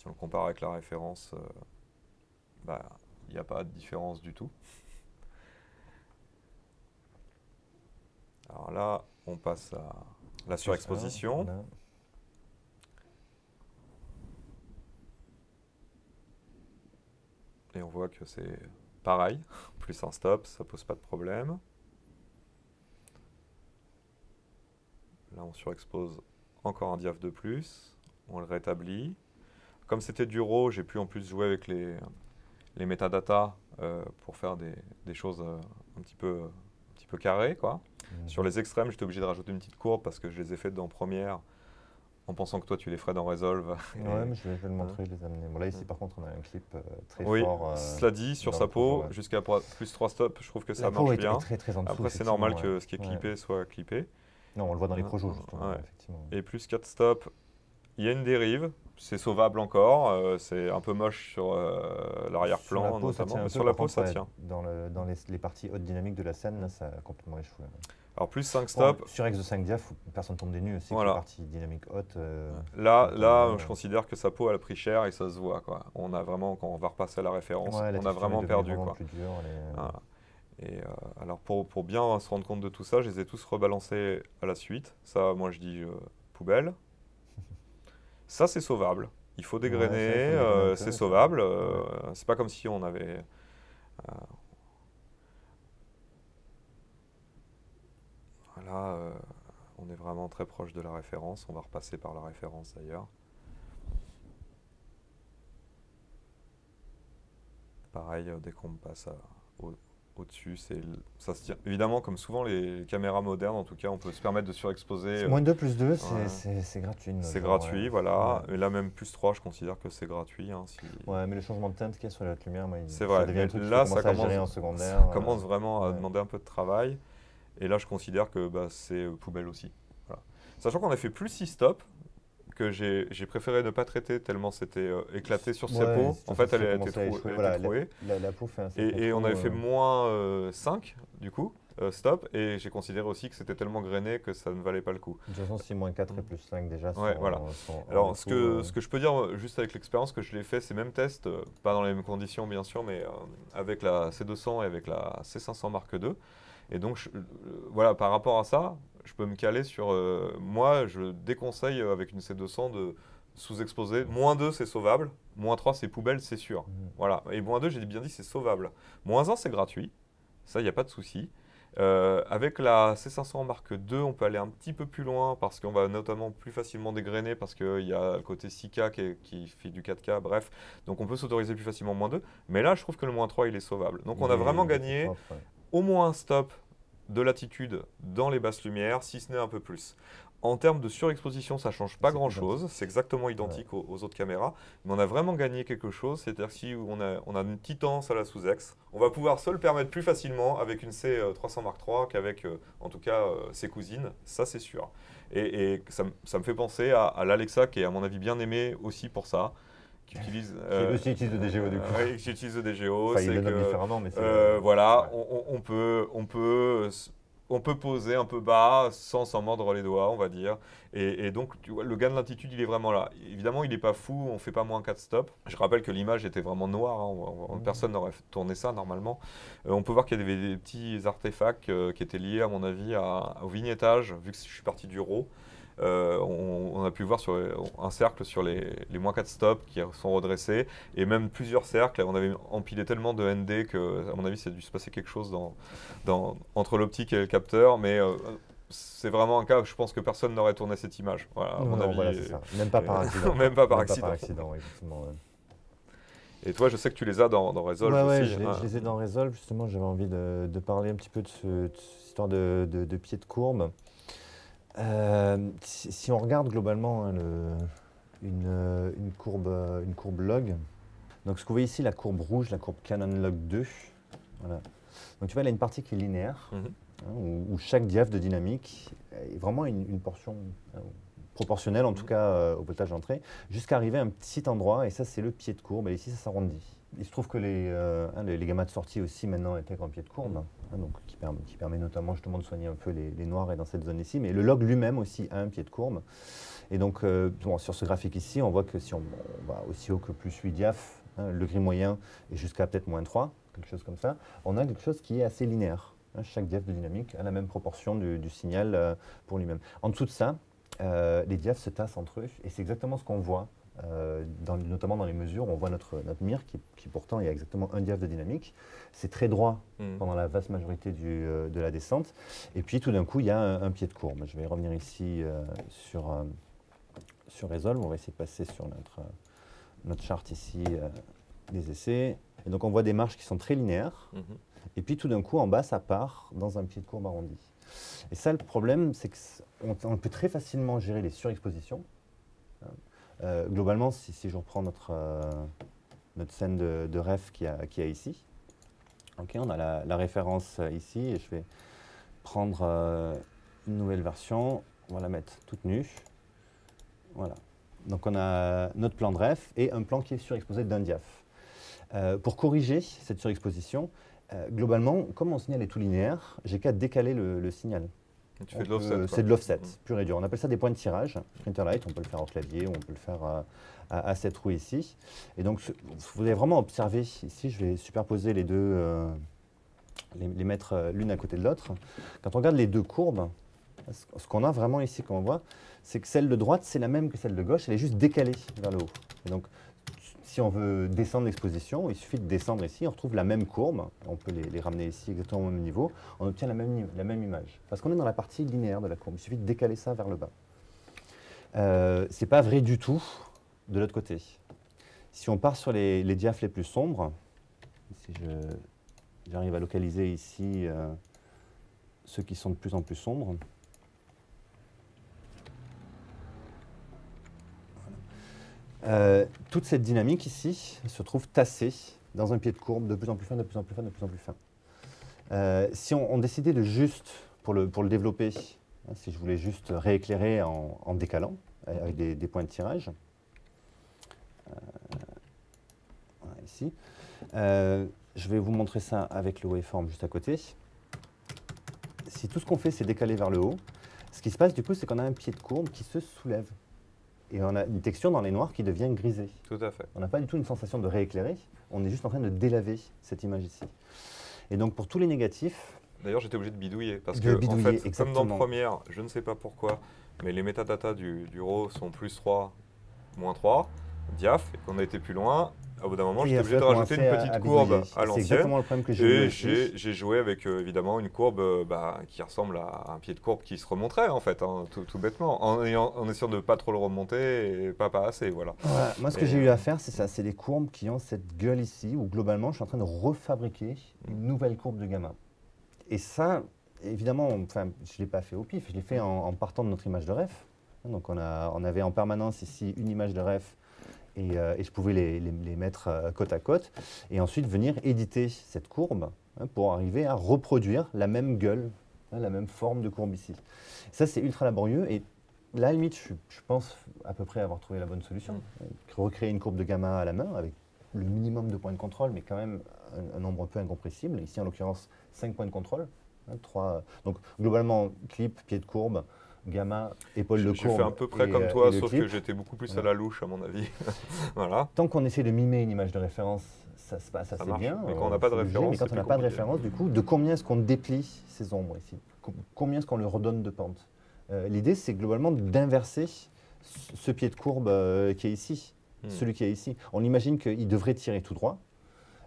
si on le compare avec la référence, euh, bah, il n'y a pas de différence du tout. Alors là, on passe à la surexposition. Et on voit que c'est pareil, plus un stop, ça pose pas de problème. Là, on surexpose encore un diaph de plus, on le rétablit. Comme c'était du RAW, j'ai pu en plus jouer avec les, les métadatas euh, pour faire des, des choses euh, un, petit peu, un petit peu carrées. Quoi. Sur les extrêmes, j'étais obligé de rajouter une petite courbe parce que je les ai faites dans Première en pensant que toi tu les ferais dans Resolve. Ouais, mais je vais, le montrer, je les amener. Bon, là, ici, par contre, on a un clip euh, très oui, fort. cela dit, sur sa peau, jusqu'à plus 3 stops, je trouve que ça marche bien. Très, très en Après, c'est normal que ce qui est clippé soit clippé. Non, on le voit dans les projets, justement. Effectivement. Et plus 4 stops, il y a une dérive c'est sauvable encore. Euh, c'est un peu moche sur euh, l'arrière-plan, notamment. sur la peau, ça tient. Dans, les, parties hautes dynamiques de la scène, ça a complètement échoué. Alors, plus 5 stops. sur X de 5 diaph, personne tombe des nues aussi. Voilà. La partie dynamique haute. Euh, là, là je considère que sa peau, elle a pris cher et ça se voit. Quoi. On a vraiment, quand on va repasser à la référence, on a vraiment perdu. Quoi. Et alors, pour, pour, bien se rendre compte de tout ça, je les ai tous rebalancés à la suite. Ça, moi, je dis poubelle. Ça, c'est sauvable. Il faut dégrainer, euh, c'est sauvable. Euh, c'est pas comme si on avait. Euh, voilà, on est vraiment très proche de la référence. On va repasser par la référence d'ailleurs. Pareil, dès qu'on passe à, au, au-dessus. Ça se tient. Évidemment, comme souvent les caméras modernes, en tout cas, on peut se permettre de surexposer. Moins 2 plus 2, c'est gratuit. C'est gratuit, voilà. Et là, même plus 3, je considère que c'est gratuit. Hein, Ouais, mais le changement de teinte qu'il y a sur la lumière, c'est vrai. là, ça commence, en secondaire, ça commence vraiment à demander un peu de travail. Et là, je considère que bah, c'est poubelle aussi. Sachant qu'on a fait plus 6 stops que j'ai préféré ne pas traiter tellement c'était euh, éclaté sur ses Ouais, peaux. c'est- En fait, elle trou- elle a Voilà, été trouée. La, la peau fait un sacré Et, et on trou, avait fait euh, moins euh, 5, du coup, euh, stop. Et j'ai considéré aussi que c'était tellement grainé que ça ne valait pas le coup. De toute façon, si moins 4 et plus 5 déjà. Ouais, sont- voilà. sont Alors, ce coup, que, ce que je peux dire, juste avec l'expérience que je l'ai fait, ces mêmes tests, pas dans les mêmes conditions bien sûr, mais avec la C200 et avec la C500 Mark II. Et donc, je- euh, voilà, par rapport à ça, je peux me caler sur. euh, moi, je déconseille euh, avec une C200 de sous-exposer. Moins 2, c'est sauvable. Moins 3, c'est poubelle, c'est sûr. Mhm. Voilà. Et moins 2, j'ai bien dit, c'est sauvable. Moins 1, c'est gratuit. Ça, il n'y a pas de souci. Euh, avec la C500 Mark II, on peut aller un petit peu plus loin parce qu'on va notamment plus facilement dégrainer parce qu'il y a le côté 6K qui, est- qui fait du 4K, bref. Donc on peut s'autoriser plus facilement moins 2. Mais là, je trouve que le moins 3, il est sauvable. Donc on a vraiment gagné au moins un stop de latitude dans les basses lumières, si ce n'est un peu plus. En termes de surexposition, ça change pas grand-chose, c'est exactement identique aux, aux autres caméras, mais on a vraiment gagné quelque chose, c'est-à-dire que si on a, on a une petite à la sous-ex, on va pouvoir se le permettre plus facilement avec une C300 Mark III qu'avec, euh, en tout cas, euh, ses cousines, ça c'est sûr. Et, et ça, me- ça me fait penser à, à l'Alexa qui est à mon avis bien aimé aussi pour ça, qui utilise... Qui aussi utilise le DGO du coup. euh, ouais, qui utilise le DGO, Enfin, il c'est le différemment, mais c'est. euh, voilà, ouais. on, peut, on, peut, on peut poser un peu bas sans s'en mordre les doigts, on va dire. Et, et donc, tu vois, le gain de l'altitude, il est vraiment là. Évidemment, il n'est pas fou, on fait pas moins 4 stops. Je rappelle que l'image était vraiment noire, hein, on- on- Mhm. personne n'aurait tourné ça normalement. Euh, on peut voir qu'il y avait des, petits artefacts euh, qui étaient liés, à mon avis, à- au vignettage, vu que je suis parti du RAW. Euh, on, on a pu voir sur un cercle sur les, les moins 4 stops qui sont redressés et même plusieurs cercles. On avait empilé tellement de ND que, à mon avis, ça a dû se passer quelque chose dans, dans- entre l'optique et le capteur. Mais euh, c'est vraiment un cas où je pense que personne n'aurait tourné cette image. Voilà, à Non, mon avis. voilà, et, c'est ça. Même pas par euh, accident. même pas par accident. ouais, effectivement, ouais. et toi, je sais que tu les as dans, dans Resolve Ouais, ouais, aussi. je, les, hein. je les ai dans Resolve. Justement, j'avais envie de, de parler un petit peu de, ce, de cette histoire de pied de courbe. Euh, si, si on regarde globalement hein, le- une, euh, une courbe, euh, une courbe log, donc ce que vous voyez ici, la courbe rouge, la courbe Canon log 2, voilà. Donc tu vois, elle a une partie qui est linéaire, Mhm. hein, où, où chaque diaph de dynamique est vraiment une, une portion euh, proportionnelle, en tout Mhm. cas euh, au voltage d'entrée, jusqu'à arriver à un petit endroit, et ça c'est le pied de courbe, et ici ça s'arrondit. Il se trouve que les, hein, les, les gammas de sortie aussi maintenant intègrent un pied de courbe, hein, donc qui, permet, notamment justement de soigner un peu les, noirs et dans cette zone ici, mais le log lui-même aussi a un pied de courbe. Et donc euh, sur ce graphique ici, on voit que si on, va aussi haut que plus 8 diaph, hein, le gris moyen est jusqu'à peut-être moins 3, quelque chose comme ça, on a quelque chose qui est assez linéaire. hein. chaque diaph de dynamique a la même proportion du, du signal euh, pour lui-même. En dessous de ça, euh, les diaphs se tassent entre eux, et c'est exactement ce qu'on voit, euh, dans- notamment dans les mesures, on voit notre, notre mire qui, qui pourtant il y a exactement un diaph de dynamique. C'est très droit Mhm. pendant la vaste majorité du, euh, de la descente. Et puis tout d'un coup, il y a un, un pied de courbe. Je vais revenir ici euh, sur, sur Resolve. On va essayer de passer sur notre, notre charte ici des essais. Et donc on voit des marches qui sont très linéaires. Mhm. Et puis tout d'un coup, en bas, ça part dans un pied de courbe arrondi. Et ça, le problème, c'est qu'on on peut très facilement gérer les surexpositions. Euh, globalement, si, je reprends notre, euh, scène de, ref qu'il y, a- ici, on a la, référence euh, ici, et je vais prendre une nouvelle version, on va la mettre toute nue. Voilà. Donc on a notre plan de ref et un plan qui est surexposé d'un diaph. Pour corriger cette surexposition, globalement, comme mon signal est tout linéaire, j'ai qu'à décaler le, le signal. Tu fais de On l'offset. peut- quoi. C'est de l'offset, Mhm. pur et dur. On appelle ça des points de tirage. Printerlight, on peut le faire au clavier ou on peut le faire à, à- à cette roue ici. Et donc, ce- vous allez vraiment observer ici, je vais superposer les deux, euh, les, les mettre euh, l'une à côté de l'autre. Quand on regarde les deux courbes, ce ce qu'on a vraiment ici, comme on voit, c'est que celle de droite, c'est la même que celle de gauche, elle est juste décalée vers le haut. Et donc, si on veut descendre l'exposition, il suffit de descendre ici, on retrouve la même courbe, on peut les, ramener ici exactement au même niveau, on obtient la même, la même image. Parce qu'on est dans la partie linéaire de la courbe, il suffit de décaler ça vers le bas. Euh, c'est pas vrai du tout de l'autre côté. Si on part sur les, les les plus sombres, si j'arrive à localiser ici euh, ceux qui sont de plus en plus sombres, Euh, toute cette dynamique ici se trouve tassée dans un pied de courbe de plus en plus fin, de plus en plus fin, de plus en plus fin. Euh, si on, décidait de juste, pour le, développer, hein, si je voulais juste rééclairer en, décalant, avec des, points de tirage. Euh, ici. Euh, je vais vous montrer ça avec le waveform juste à côté. Si tout ce qu'on fait, c'est décaler vers le haut, ce qui se passe du coup, c'est qu'on a un pied de courbe qui se soulève. Et on a une texture dans les noirs qui devient grisée. Tout à fait. On n'a pas du tout une sensation de rééclairer, on est juste en train de délaver cette image ici. Et donc pour tous les négatifs, D'ailleurs, j'étais obligé de bidouiller parce De que, bidouiller, en fait, comme dans Première, je ne sais pas pourquoi, mais les métadatas du, du RAW sont plus 3, moins 3, diaph, et qu'on a été plus loin. Au bout d'un moment, j'étais à obligé de rajouter une à- petite à courbe bidouiller. à C'est l'ancienne. exactement le problème que j'ai eu Et j'ai joué avec euh, évidemment une courbe euh, bah, qui ressemble à un pied de courbe qui se remonterait en fait, hein, tout, tout bêtement, en, ayant- en essayant de pas trop le remonter et pas pas assez, voilà. Voilà. Moi, ce que j'ai eu à faire, c'est ça, c'est des courbes qui ont cette gueule ici, où globalement, je suis en train de refabriquer une nouvelle courbe de gamma. Et ça, évidemment, enfin, je ne l'ai pas fait au pif, je l'ai fait en, en partant de notre image de ref. Donc, on, a, on avait en permanence ici une image de ref, et, euh, et je pouvais les, les- les mettre euh, côte à côte, et ensuite venir éditer cette courbe hein, pour arriver à reproduire la même gueule, hein, la même forme de courbe ici. Ça, c'est ultra laborieux, et là, à la limite, je, je pense à peu près avoir trouvé la bonne solution. Euh, Recréer une courbe de gamma à la main avec le minimum de points de contrôle, mais quand même un, un nombre un peu incompressible. Ici, en l'occurrence, 5 points de contrôle. hein, donc, globalement, clip, pied de courbe, gamma, épaule de J'ai courbe. fait à peu près et, comme euh, toi, et sauf clip. que j'étais beaucoup plus à la louche à mon avis. voilà. Tant qu'on essaie de mimer une image de référence, ça se passe assez bien. Mais quand euh, on n'a pas de référence, Mais quand on n'a pas de référence, du coup, de combien est-ce qu'on déplie ces ombres ici? Com- Combien est-ce qu'on leur redonne de pente? Euh, L'idée, c'est globalement d'inverser ce ce pied de courbe euh, qui est ici, Hmm. celui qui est ici. On imagine qu'il devrait tirer tout droit,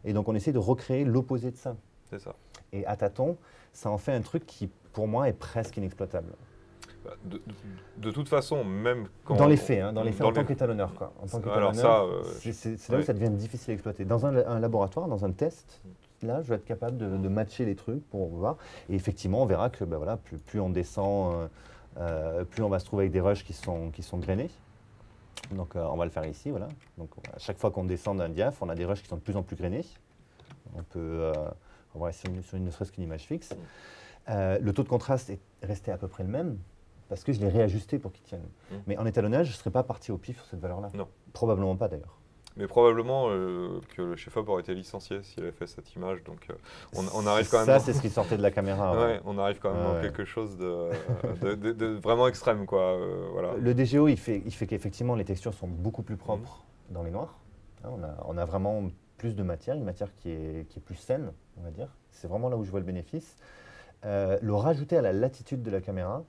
et donc on essaie de recréer l'opposé de ça. C'est ça. Et à tâtons, ça en fait un truc qui, pour moi, est presque inexploitable. De, toute façon, même quand. dans les faits, hein, dans les faits, dans en tant les- qu'étalonneur. quoi. En tant Alors qu'étalonneur, ça, euh, c'est- là où ça devient difficile à exploiter. Dans un, un laboratoire, dans un test, là, je vais être capable de, de matcher les trucs pour voir. Et effectivement, on verra que ben voilà, plus, plus on descend, euh, euh, plus on va se trouver avec des rushs qui sont, qui sont grainés. Donc euh, on va le faire ici, voilà. Donc à chaque fois qu'on descend d'un diaph, on a des rushs qui sont de plus en plus grainés. On peut, on va essayer sur une, ne serait-ce qu'une image fixe. Euh, le taux de contraste est resté à peu près le même parce que je l'ai réajusté pour qu'il tienne. Mm. Mais en étalonnage, je ne serais pas parti au pif sur cette valeur-là. Non. Probablement pas d'ailleurs. Mais probablement euh, que le chef-op aurait été licencié s'il avait fait cette image. Donc euh, on, on arrive quand même. Ça, c'est ce qui sortait de la caméra. ouais. Ouais, on arrive quand même Ouais, dans quelque chose de, de- de- de vraiment extrême, quoi. euh, voilà. Le DGO, il fait, il fait qu'effectivement, les textures sont beaucoup plus propres Mm. dans les noirs. Hein, on, a, on a vraiment plus de matière, une matière qui est, qui est plus saine, on va dire. C'est vraiment là où je vois le bénéfice. Euh, le rajouter à la latitude de la caméra,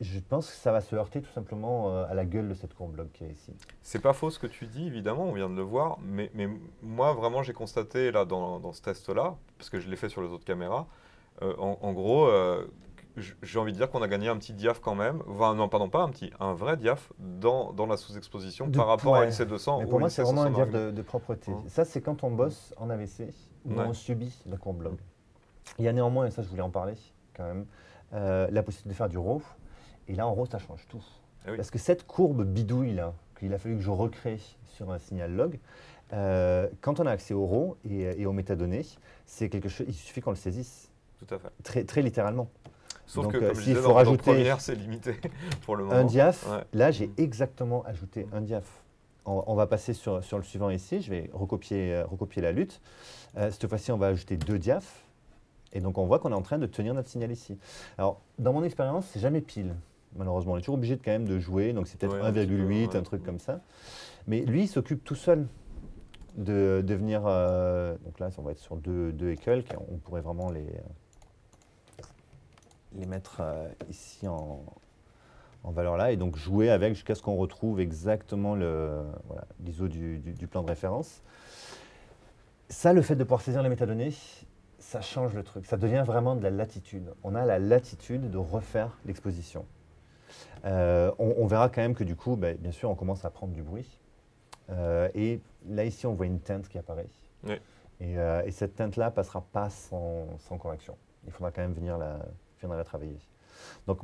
je pense que ça va se heurter tout simplement euh, à la gueule de cette courbe log qui est ici. C'est pas faux ce que tu dis, évidemment, on vient de le voir, mais, mais moi, vraiment, j'ai constaté là dans, dans ce test-là, parce que je l'ai fait sur les autres caméras, euh, en, en gros, euh, j'ai envie de dire qu'on a gagné un petit diaph quand même, enfin, non, pardon, pas un petit, un vrai diaph dans, dans la sous-exposition par rapport à ouais. une C200 Mais ou pour moi, c'est vraiment un C500 diaph de, de propreté. Ouais. Ça, c'est quand on bosse en AVC où Ouais. on subit la courbe log. Il y a néanmoins, et ça, je voulais en parler quand même, euh, la possibilité de faire du RAW. Et là, en RAW, ça change tout. Ah oui. Parce que cette courbe bidouille, là, qu'il a fallu que je recrée sur un signal log, euh, quand on a accès au RAW et, et aux métadonnées, c'est quelque chose, il suffit qu'on le saisisse, Tout à fait. très, très littéralement. Sauf Donc, que, euh, comme je disais, faut rajouter première, c'est limité pour le moment. Un diaph, Ouais. là j'ai exactement ajouté un diaph. On, on va passer sur, sur le suivant ici, je vais recopier, euh, recopier la lutte. Euh, cette fois-ci, on va ajouter deux diaphs. Et donc on voit qu'on est en train de tenir notre signal ici. Alors, dans mon expérience, c'est jamais pile. Malheureusement, on est toujours obligé de, quand même de jouer, donc c'est peut-être Ouais, un petit peu, 1,8, ouais. un truc comme ça. Mais lui, il s'occupe tout seul de, de venir. euh, donc là, on va être sur deux, deux On pourrait vraiment les, les mettre euh, ici en, en valeur là et donc jouer avec jusqu'à ce qu'on retrouve exactement le voilà, l'ISO du, du- du plan de référence. Ça, le fait de pouvoir saisir les métadonnées, ça change le truc. Ça devient vraiment de la latitude. On a la latitude de refaire l'exposition. Euh, on, on verra quand même que du coup, ben, bien sûr, on commence à prendre du bruit. Euh, et là, ici, on voit une teinte qui apparaît. Oui. Et, euh, et cette teinte-là passera pas sans, sans correction. Il faudra quand même venir la, venir la travailler. Donc,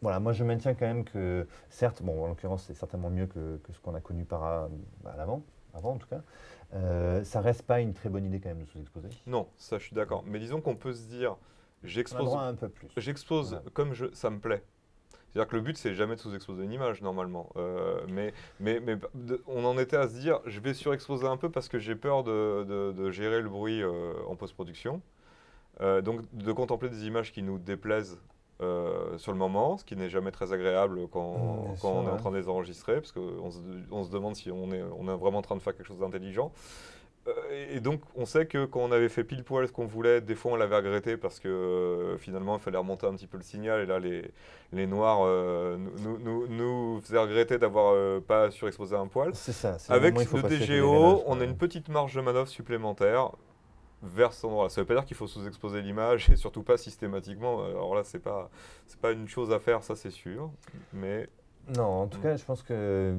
voilà, moi je maintiens quand même que, certes, bon, en l'occurrence, c'est certainement mieux que, que ce qu'on a connu par à, à l'avant, avant en tout cas. Euh, ça reste pas une très bonne idée quand même de sous-exposer. Non, ça je suis d'accord. Mais disons qu'on peut se dire, j'expose un peu plus. J'expose Voilà. comme je, ça me plaît. C'est-à-dire que le but, c'est jamais de sous-exposer une image, normalement. Euh, mais, mais, mais on en était à se dire, je vais surexposer un peu parce que j'ai peur de, de, gérer le bruit euh, en post-production. Euh, donc, de contempler des images qui nous déplaisent sur le moment, ce qui n'est jamais très agréable quand, quand on est en train de les enregistrer, parce qu'on se, on se demande si on est, on est vraiment en train de faire quelque chose d'intelligent. Euh, et donc, on sait que quand on avait fait pile poil ce qu'on voulait, des fois on l'avait regretté parce que euh, finalement il fallait remonter un petit peu le signal. Et là, les, les noirs euh, nous, nous, nous, faisaient regretter d'avoir pas surexposé un poil. C'est ça. Avec le DGO, on a une petite marge de manœuvre supplémentaire vers cet endroit-là. Ça ne veut pas dire qu'il faut sous-exposer l'image et surtout pas systématiquement. Alors là, c'est pas pas une chose à faire, ça c'est sûr. Mais non, en tout mm. cas, je pense que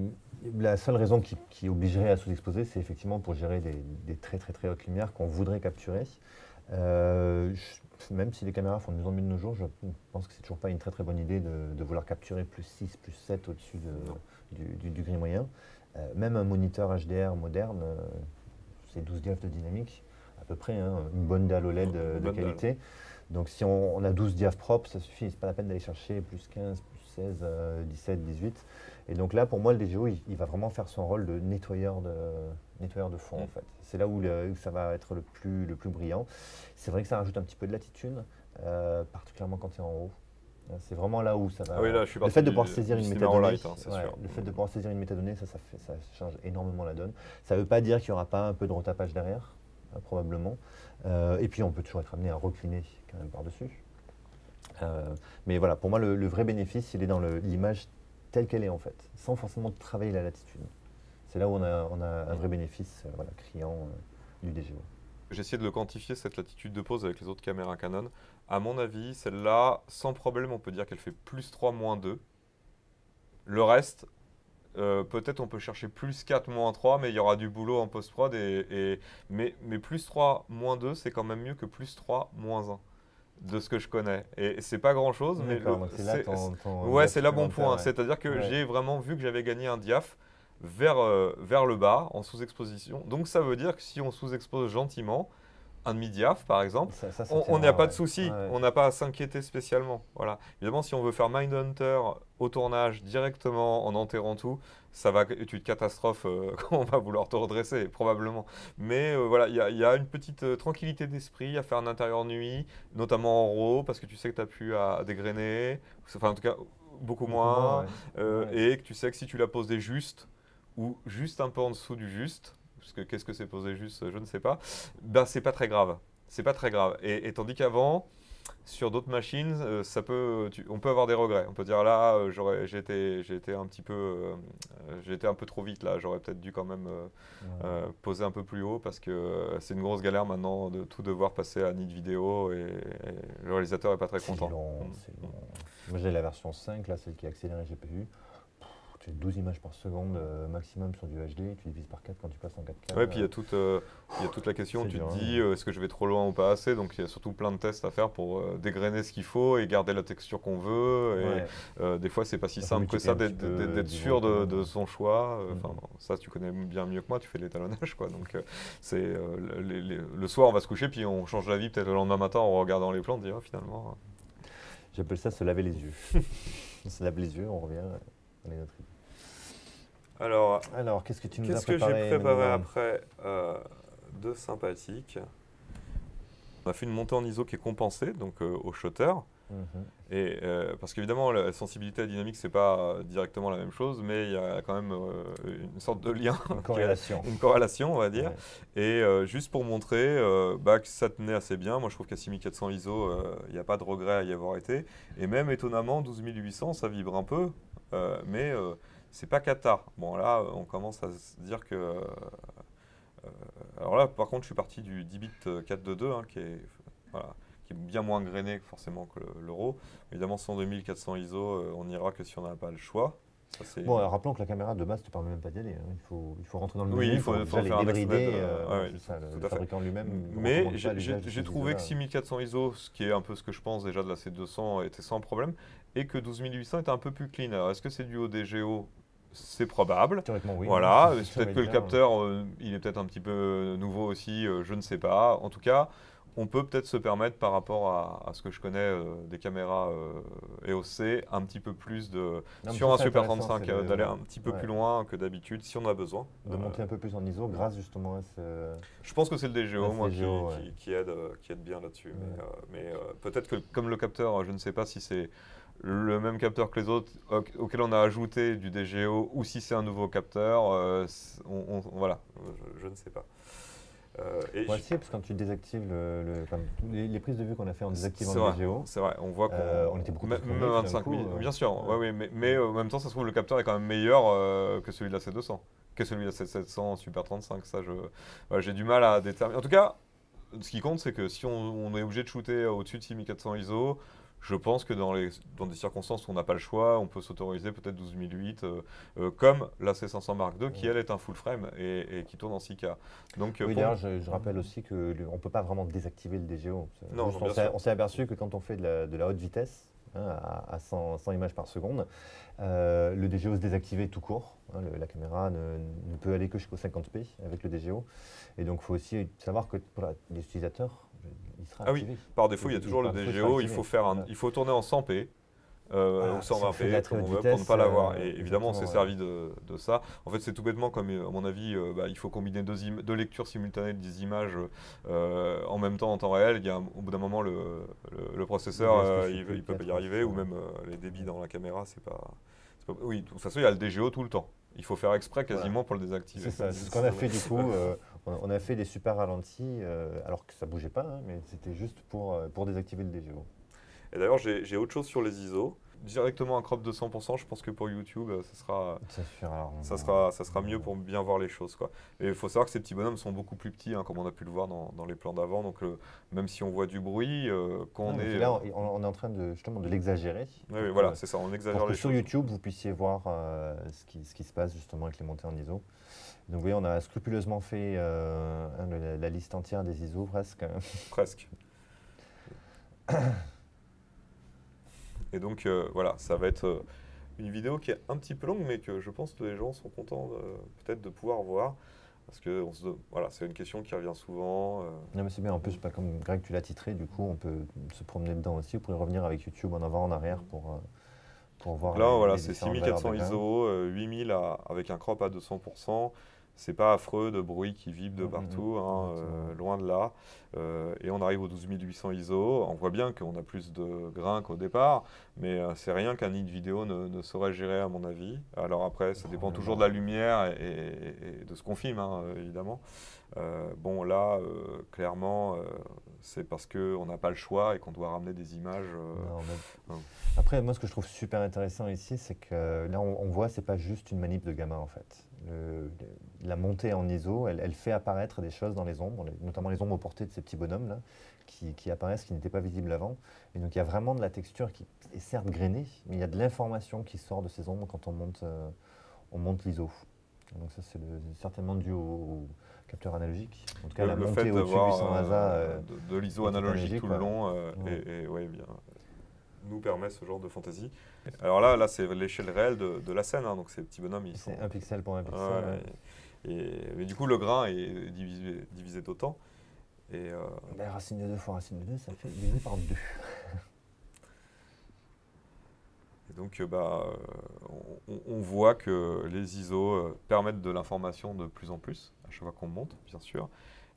la seule raison qui, obligerait à sous-exposer, c'est effectivement pour gérer des, très très très hautes lumières qu'on voudrait capturer. Euh, même si les caméras font de mieux en mieux de nos jours, je pense que c'est toujours pas une très très bonne idée de, vouloir capturer plus 6, plus 7 au-dessus du, gris moyen. Euh, même un moniteur HDR moderne, euh, c'est 12 diaph de dynamique, à peu près, hein, une bonne dalle OLED de, qualité. Donc si on, a 12 diaph propres, ça suffit, c'est pas la peine d'aller chercher plus 15, 16, 17, 18. Et donc là, pour moi, le DGO, il, va vraiment faire son rôle de nettoyeur de, nettoyeur de fond, en mm. fait. C'est là où, ça va être le plus, le plus brillant. C'est vrai que ça rajoute un petit peu de latitude, euh, particulièrement quand tu es en haut. C'est vraiment là où ça va. Ah oui, là, je suis le fait de pouvoir saisir une métadonnée, hein, le fait de pouvoir saisir une métadonnée, ça, ça, fait, ça change énormément la donne. Ça ne veut pas dire qu'il n'y aura pas un peu de retapage derrière, hein, probablement. Euh, et puis, on peut toujours être amené à recliner quand même par-dessus. Euh, mais voilà, pour moi, le, vrai bénéfice, il est dans l'image telle qu'elle est en fait, sans forcément travailler la latitude. C'est là où on a, on a, un vrai bénéfice euh, voilà, criant euh, du DGO. J'ai essayé de le quantifier, cette latitude de pose avec les autres caméras Canon. À mon avis, celle-là, sans problème, on peut dire qu'elle fait plus 3, moins 2. Le reste, euh, peut-être on peut chercher plus 4, moins 3, mais il y aura du boulot en post-prod. Et, mais, mais plus 3, moins 2, c'est quand même mieux que plus 3, moins 1 de ce que je connais. Et c'est pas grand chose, mais c'est là ouais, c'est là bon point. C'est-à-dire que j'ai vraiment vu que j'avais gagné un diaph vers, euh, vers le bas en sous-exposition. Donc ça veut dire que si on sous-expose gentiment, un demi-diaph par exemple, on n'y a pas de souci, on n'a pas à s'inquiéter spécialement. Voilà. Évidemment, si on veut faire Mindhunter au tournage directement en enterrant tout, ça va être une catastrophe euh, quand on va vouloir te redresser, probablement. Mais euh, voilà, il y, a une petite euh, tranquillité d'esprit à faire un intérieur nuit, notamment en RAW, parce que tu sais que tu as pu à, dégrainer, enfin en tout cas beaucoup moins, et que tu sais que si tu la posé juste, ou juste un peu en dessous du juste, parce que qu'est-ce que c'est posé juste, je ne sais pas, ben c'est pas très grave. C'est pas très grave. et tandis qu'avant, sur d'autres machines, euh, ça peut, on peut avoir des regrets. On peut dire là, euh, j'aurais, j'ai été, un petit peu, euh, été un peu trop vite là. J'aurais peut-être dû quand même poser un peu plus haut parce que c'est une grosse galère maintenant de tout devoir passer à nid vidéo et, le réalisateur est pas très content. Mm. Moi j'ai la version 5 là, celle qui accélère les GPU tu as 12 images par seconde euh, maximum sur du HD, tu divises par 4 quand tu passes en 4K. Oui, puis il y, a toute, euh, y a toute la question, tu te dis euh, est-ce que je vais trop loin ou pas assez? Donc il y a surtout plein de tests à faire pour dégrainer ce qu'il faut et garder la texture qu'on veut. Et des fois, c'est pas si simple que ça d'être sûr de, son choix. Mm. Enfin, ça, tu connais bien mieux que moi, tu fais l'étalonnage. quoi. Donc c'est le soir, on va se coucher, puis on change la vie peut-être le lendemain matin en regardant les plans, on dit oh, finalement. J'appelle ça se laver les yeux. on se lave les yeux, on revient. On est notre alors, Alors qu'est-ce que tu nous as préparé Qu'est-ce que j'ai préparé après euh, de sympathique? On a fait une montée en ISO qui est compensée, donc euh, au shutter. Mhm. Et, euh, parce qu'évidemment, la sensibilité à la dynamique, c'est pas directement la même chose, mais il y a quand même une sorte de lien. Une corrélation. une corrélation, on va dire. Et juste pour montrer bah, que ça tenait assez bien, moi je trouve qu'à 6400 ISO, il n'y a pas de regret à y avoir été. Et même étonnamment, 12800, ça vibre un peu, mais c'est pas Qatar. Bon, là, on commence à se dire que. Euh, euh, alors là, par contre, je suis parti du 10 bits 422, hein, qui, est, qui est bien moins grainé forcément que l'euro. Évidemment, 12400 ISO, euh, on n'ira que si on n'a pas le choix. bon, rappelons que la caméra de base ne te permet même pas d'y aller. Hein. Il, faut, il faut rentrer dans le menu, il faut, il faut, faire les débrider, le fabricant lui-même. Mais j'ai trouvé que 6400 ISO, ce qui est un peu ce que je pense déjà de la C200, était sans problème, et que 12800 était un peu plus clean. Alors, est-ce que c'est du ODGO c'est probable. Théoriquement, oui. Voilà, peut-être que le capteur, euh, il est peut-être un petit peu nouveau aussi, euh, je ne sais pas. En tout cas, on peut peut-être se permettre par rapport à, ce que je connais des caméras EOC un petit peu plus de sur un Super 35 d'aller un petit peu plus loin que d'habitude si on a besoin. De monter un peu plus en ISO grâce justement à ce. Je pense que c'est le DGO moi qui, aide qui aide bien là-dessus. Mais, peut-être que comme le capteur, je ne sais pas si c'est le même capteur que les autres auquel on a ajouté du DGO ou si c'est un nouveau capteur, euh, on, voilà, je, ne sais pas. Euh, et si, parce que quand tu désactives le, les, prises de vue qu'on a fait en désactivant le DGO, c'est vrai, on voit qu'on euh, était beaucoup plus même 25 000, bien sûr, ouais, ouais, mais, mais en même temps, ça se trouve le capteur est quand même meilleur que celui de la C200, que celui de la C700 Super 35. Ça, je, j'ai du mal à déterminer. En tout cas, ce qui compte, c'est que si on, on est obligé de shooter au-dessus de 6400 ISO, je pense que dans, les, dans des circonstances où on n'a pas le choix, on peut s'autoriser peut-être 12008, euh, euh, comme la C500 Mark II, qui elle est un full frame et, qui tourne en 6K. Donc, euh, oui, d'ailleurs, je, rappelle aussi qu'on ne peut pas vraiment désactiver le DGO. Non, on s'est aperçu que quand on fait de la, de la haute vitesse, hein, à, 100, 100, images par seconde, le DGO se désactivait tout court. Hein, la caméra ne, ne, peut aller que jusqu'au 50p avec le DGO. Et donc, il faut aussi savoir que pour les utilisateurs, ah oui, par défaut, il y a toujours le DGO. Il faut, faire un, il faut tourner en 100p. Euh, ou 120p pour, ne pas l'avoir. Et évidemment, on s'est servi de, ça. En fait, c'est tout bêtement comme, à mon avis, euh, bah, il faut combiner deux, deux, lectures simultanées des images euh, en même temps en temps réel. Il y a, au bout d'un moment, le, le, processeur, il, il, peut pas y arriver, ou même les débits dans la caméra, c'est pas, pas, Oui, de toute façon, il y a le DGO tout le temps. Il faut faire exprès quasiment pour le désactiver. C'est ce qu'on a fait du coup. On a fait des super ralentis, alors que ça bougeait pas, hein, mais c'était juste pour, pour désactiver le DGO. Et d'ailleurs, j'ai autre chose sur les ISO. Directement un crop de 100%, je pense que pour YouTube, ça sera, ça, sera, ça sera mieux pour bien voir les choses. Quoi. Et il faut savoir que ces petits bonhommes sont beaucoup plus petits, hein, comme on a pu le voir dans, dans les plans d'avant. Donc, même si on voit du bruit, euh, quand on est. Là, on, est en train de, justement de l'exagérer. Oui, voilà, euh, c'est ça, on exagère pour que Sur YouTube, vous puissiez voir euh, ce, qui, ce qui se passe justement avec les montées en ISO. Donc, vous voyez, on a scrupuleusement fait la, la, liste entière des ISO, presque. Presque. Et donc euh, voilà, ça va être euh, une vidéo qui est un petit peu longue, mais que je pense que les gens sont contents peut-être de pouvoir voir. Parce que voilà, c'est une question qui revient souvent. Euh. Non, mais c'est bien. En plus, pas comme Greg, tu l'as titré, du coup, on peut se promener dedans aussi. Vous pourrez revenir avec YouTube en avant, en arrière pour, pour voir. Là, voilà, c'est 6400 ISO, 8000 avec un crop à 200% c'est pas affreux de bruit qui vibre de partout, hein, euh, loin de là. Euh, et on arrive aux 12800 ISO. On voit bien qu'on a plus de grains qu'au départ, mais euh, c'est rien qu'un nid vidéo ne, saurait gérer, à mon avis. Alors après, ça dépend toujours de la lumière et, de ce qu'on filme, hein, évidemment. bon, là, clairement, c'est parce qu'on n'a pas le choix et qu'on doit ramener des images. Hein. Après, moi, ce que je trouve super intéressant ici, c'est que là, on, on voit, c'est pas juste une manip de gamin, en fait la montée en ISO, elle, fait apparaître des choses dans les ombres, notamment les ombres portées de ces petits bonhommes là, qui, apparaissent, qui n'étaient pas visibles avant. Et donc il y a vraiment de la texture qui est certes grainée, mais il y a de l'information qui sort de ces ombres quand on monte, euh, on monte l'ISO. Donc ça c'est certainement dû au, capteur analogique. En tout cas, la montée au-dessus euh, de, l'ISO analogique tout le long, euh, et, ouais, bien, nous permet ce genre de fantaisie. Alors là, là c'est l'échelle réelle de, la scène, hein, donc ces petits bonhommes. C'est un pixel pour un pixel. et, mais du coup, le grain est divisé, divisé d'autant. Et euh, ben, racine de 2 fois racine de 2, ça fait divisé par 2. et donc, euh, bah, on, on, voit que les ISO euh, permettent de l'information de plus en plus, à chaque fois qu'on monte, bien sûr.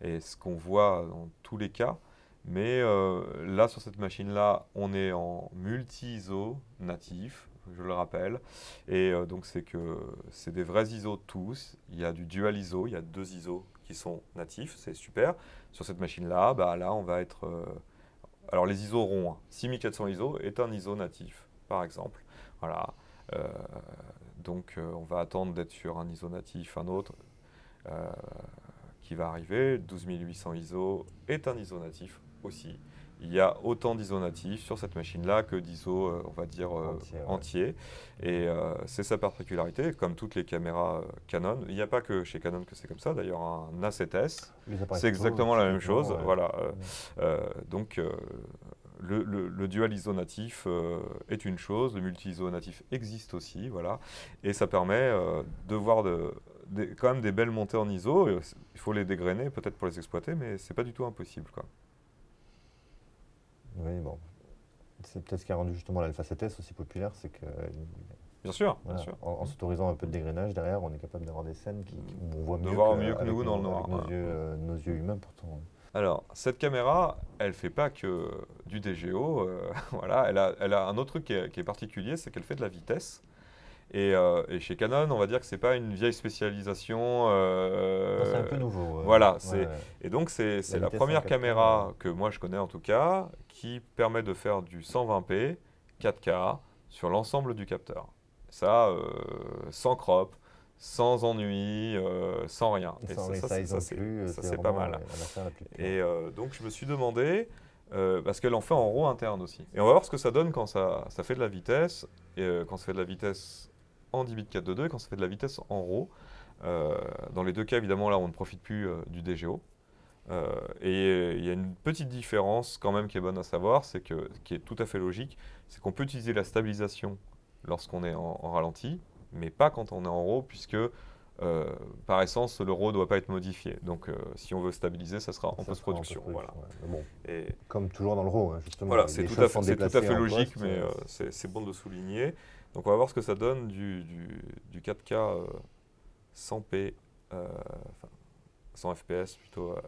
Et ce qu'on voit dans tous les cas, mais euh, là, sur cette machine-là, on est en multi-ISO natif, je le rappelle. Et euh, donc, c'est que c'est des vrais ISO tous. Il y a du dual ISO, il y a deux ISO qui sont natifs, c'est super. Sur cette machine-là, bah, là, on va être... Euh, alors, les ISO ronds, 6400 ISO est un ISO natif, par exemple. Voilà. donc, on va attendre d'être sur un ISO natif, un autre qui va arriver. 12800 ISO est un ISO natif aussi. Il y a autant d'ISO natifs sur cette machine-là que d'ISO, euh, on va dire, euh, entier. Et euh, c'est sa particularité, comme toutes les caméras Canon. Il n'y a pas que chez Canon que c'est comme ça. D'ailleurs, un A7S, c'est exactement la même chose. Voilà. donc, le, le, dual ISO natif est une chose, le multi-ISO natif existe aussi, voilà, et ça permet de voir de, quand même des belles montées en ISO. Il faut les dégrainer peut-être pour les exploiter, mais c'est pas du tout impossible, quoi. Oui, bon. C'est peut-être ce qui a rendu justement l'Alpha 7S aussi populaire, c'est que Bien sûr, voilà, bien sûr. en, en s'autorisant un peu de dégrainage derrière, on est capable d'avoir des scènes qui, on voit De mieux, voir que- mieux que avec nous dans le nos- noir, nos, yeux, euh, nos yeux humains pourtant. Alors, cette caméra, elle fait pas que du DGO. euh, voilà, elle a, elle a un autre truc qui est, qui est particulier, c'est qu'elle fait de la vitesse. Et, euh, et chez Canon, on va dire que c'est pas une vieille spécialisation. euh, c'est un peu nouveau. euh, voilà, ouais. Et donc, c'est la, en première 4K, caméra ouais. que moi je connais en tout cas, qui permet de faire du 120p 4K sur l'ensemble du capteur. Ça, euh, sans crop, sans ennui, sans rien. Et Sans ça, c'est- pas mal. la. Et donc je me suis demandé, euh, parce qu'elle en fait en RAW interne aussi. Et on va voir ce que ça donne quand ça, ça fait de la vitesse, et, euh, quand ça fait de la vitesse en 10 bits 422 et quand ça fait de la vitesse en RAW. Euh, dans les deux cas, évidemment, là, on ne profite plus euh, du DGO. Euh, et il y a une petite différence quand même qui est bonne à savoir, c'est que, qui est tout à fait logique, c'est qu'on peut utiliser la stabilisation lorsqu'on est en, en ralenti, mais pas quand on est en RAW, puisque par essence, le RAW ne doit pas être modifié. Donc, si on veut stabiliser, ça sera en post-production. Voilà. ouais. Mais Bon, Et comme toujours dans le RAW, hein, justement. voilà, c'est tout, à fait- tout à logique, mais c'est bon de le souligner. Donc, on va voir ce que ça donne du, du, du 4K euh, 100p, euh, enfin, 100 fps plutôt, euh,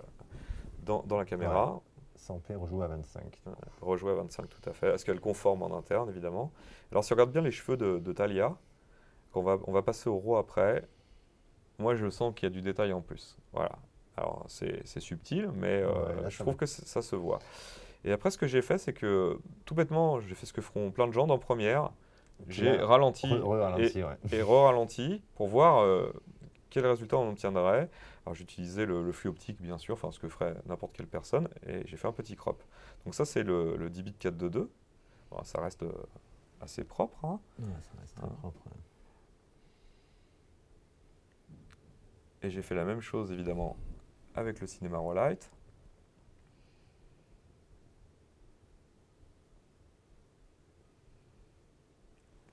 dans, dans la caméra. 100p rejoué à 25. Rejouer à 25 tout à fait, à ce qu'elle conforme en interne évidemment? Alors si on regarde bien les cheveux de, de Talia, qu'on va, on va passer au RAW après, moi je sens qu'il y a du détail en plus. Voilà. Alors c'est subtil, mais euh, Ouais, là, je trouve que ça se voit. Et après ce que j'ai fait, c'est que tout bêtement, j'ai fait ce que feront plein de gens dans Première. J'ai ralenti Re- et, ouais. et re-ralenti pour voir euh, quel résultat on obtiendrait. Alors j'utilisais le, le flux optique bien sûr, enfin ce que ferait n'importe quelle personne, et j'ai fait un petit crop. Donc ça c'est le, le 10 bit 422. Bon, ça reste euh, assez propre. hein. Ouais, ça reste très Ah. propre. ouais. Et j'ai fait la même chose évidemment avec le cinéma Rollight.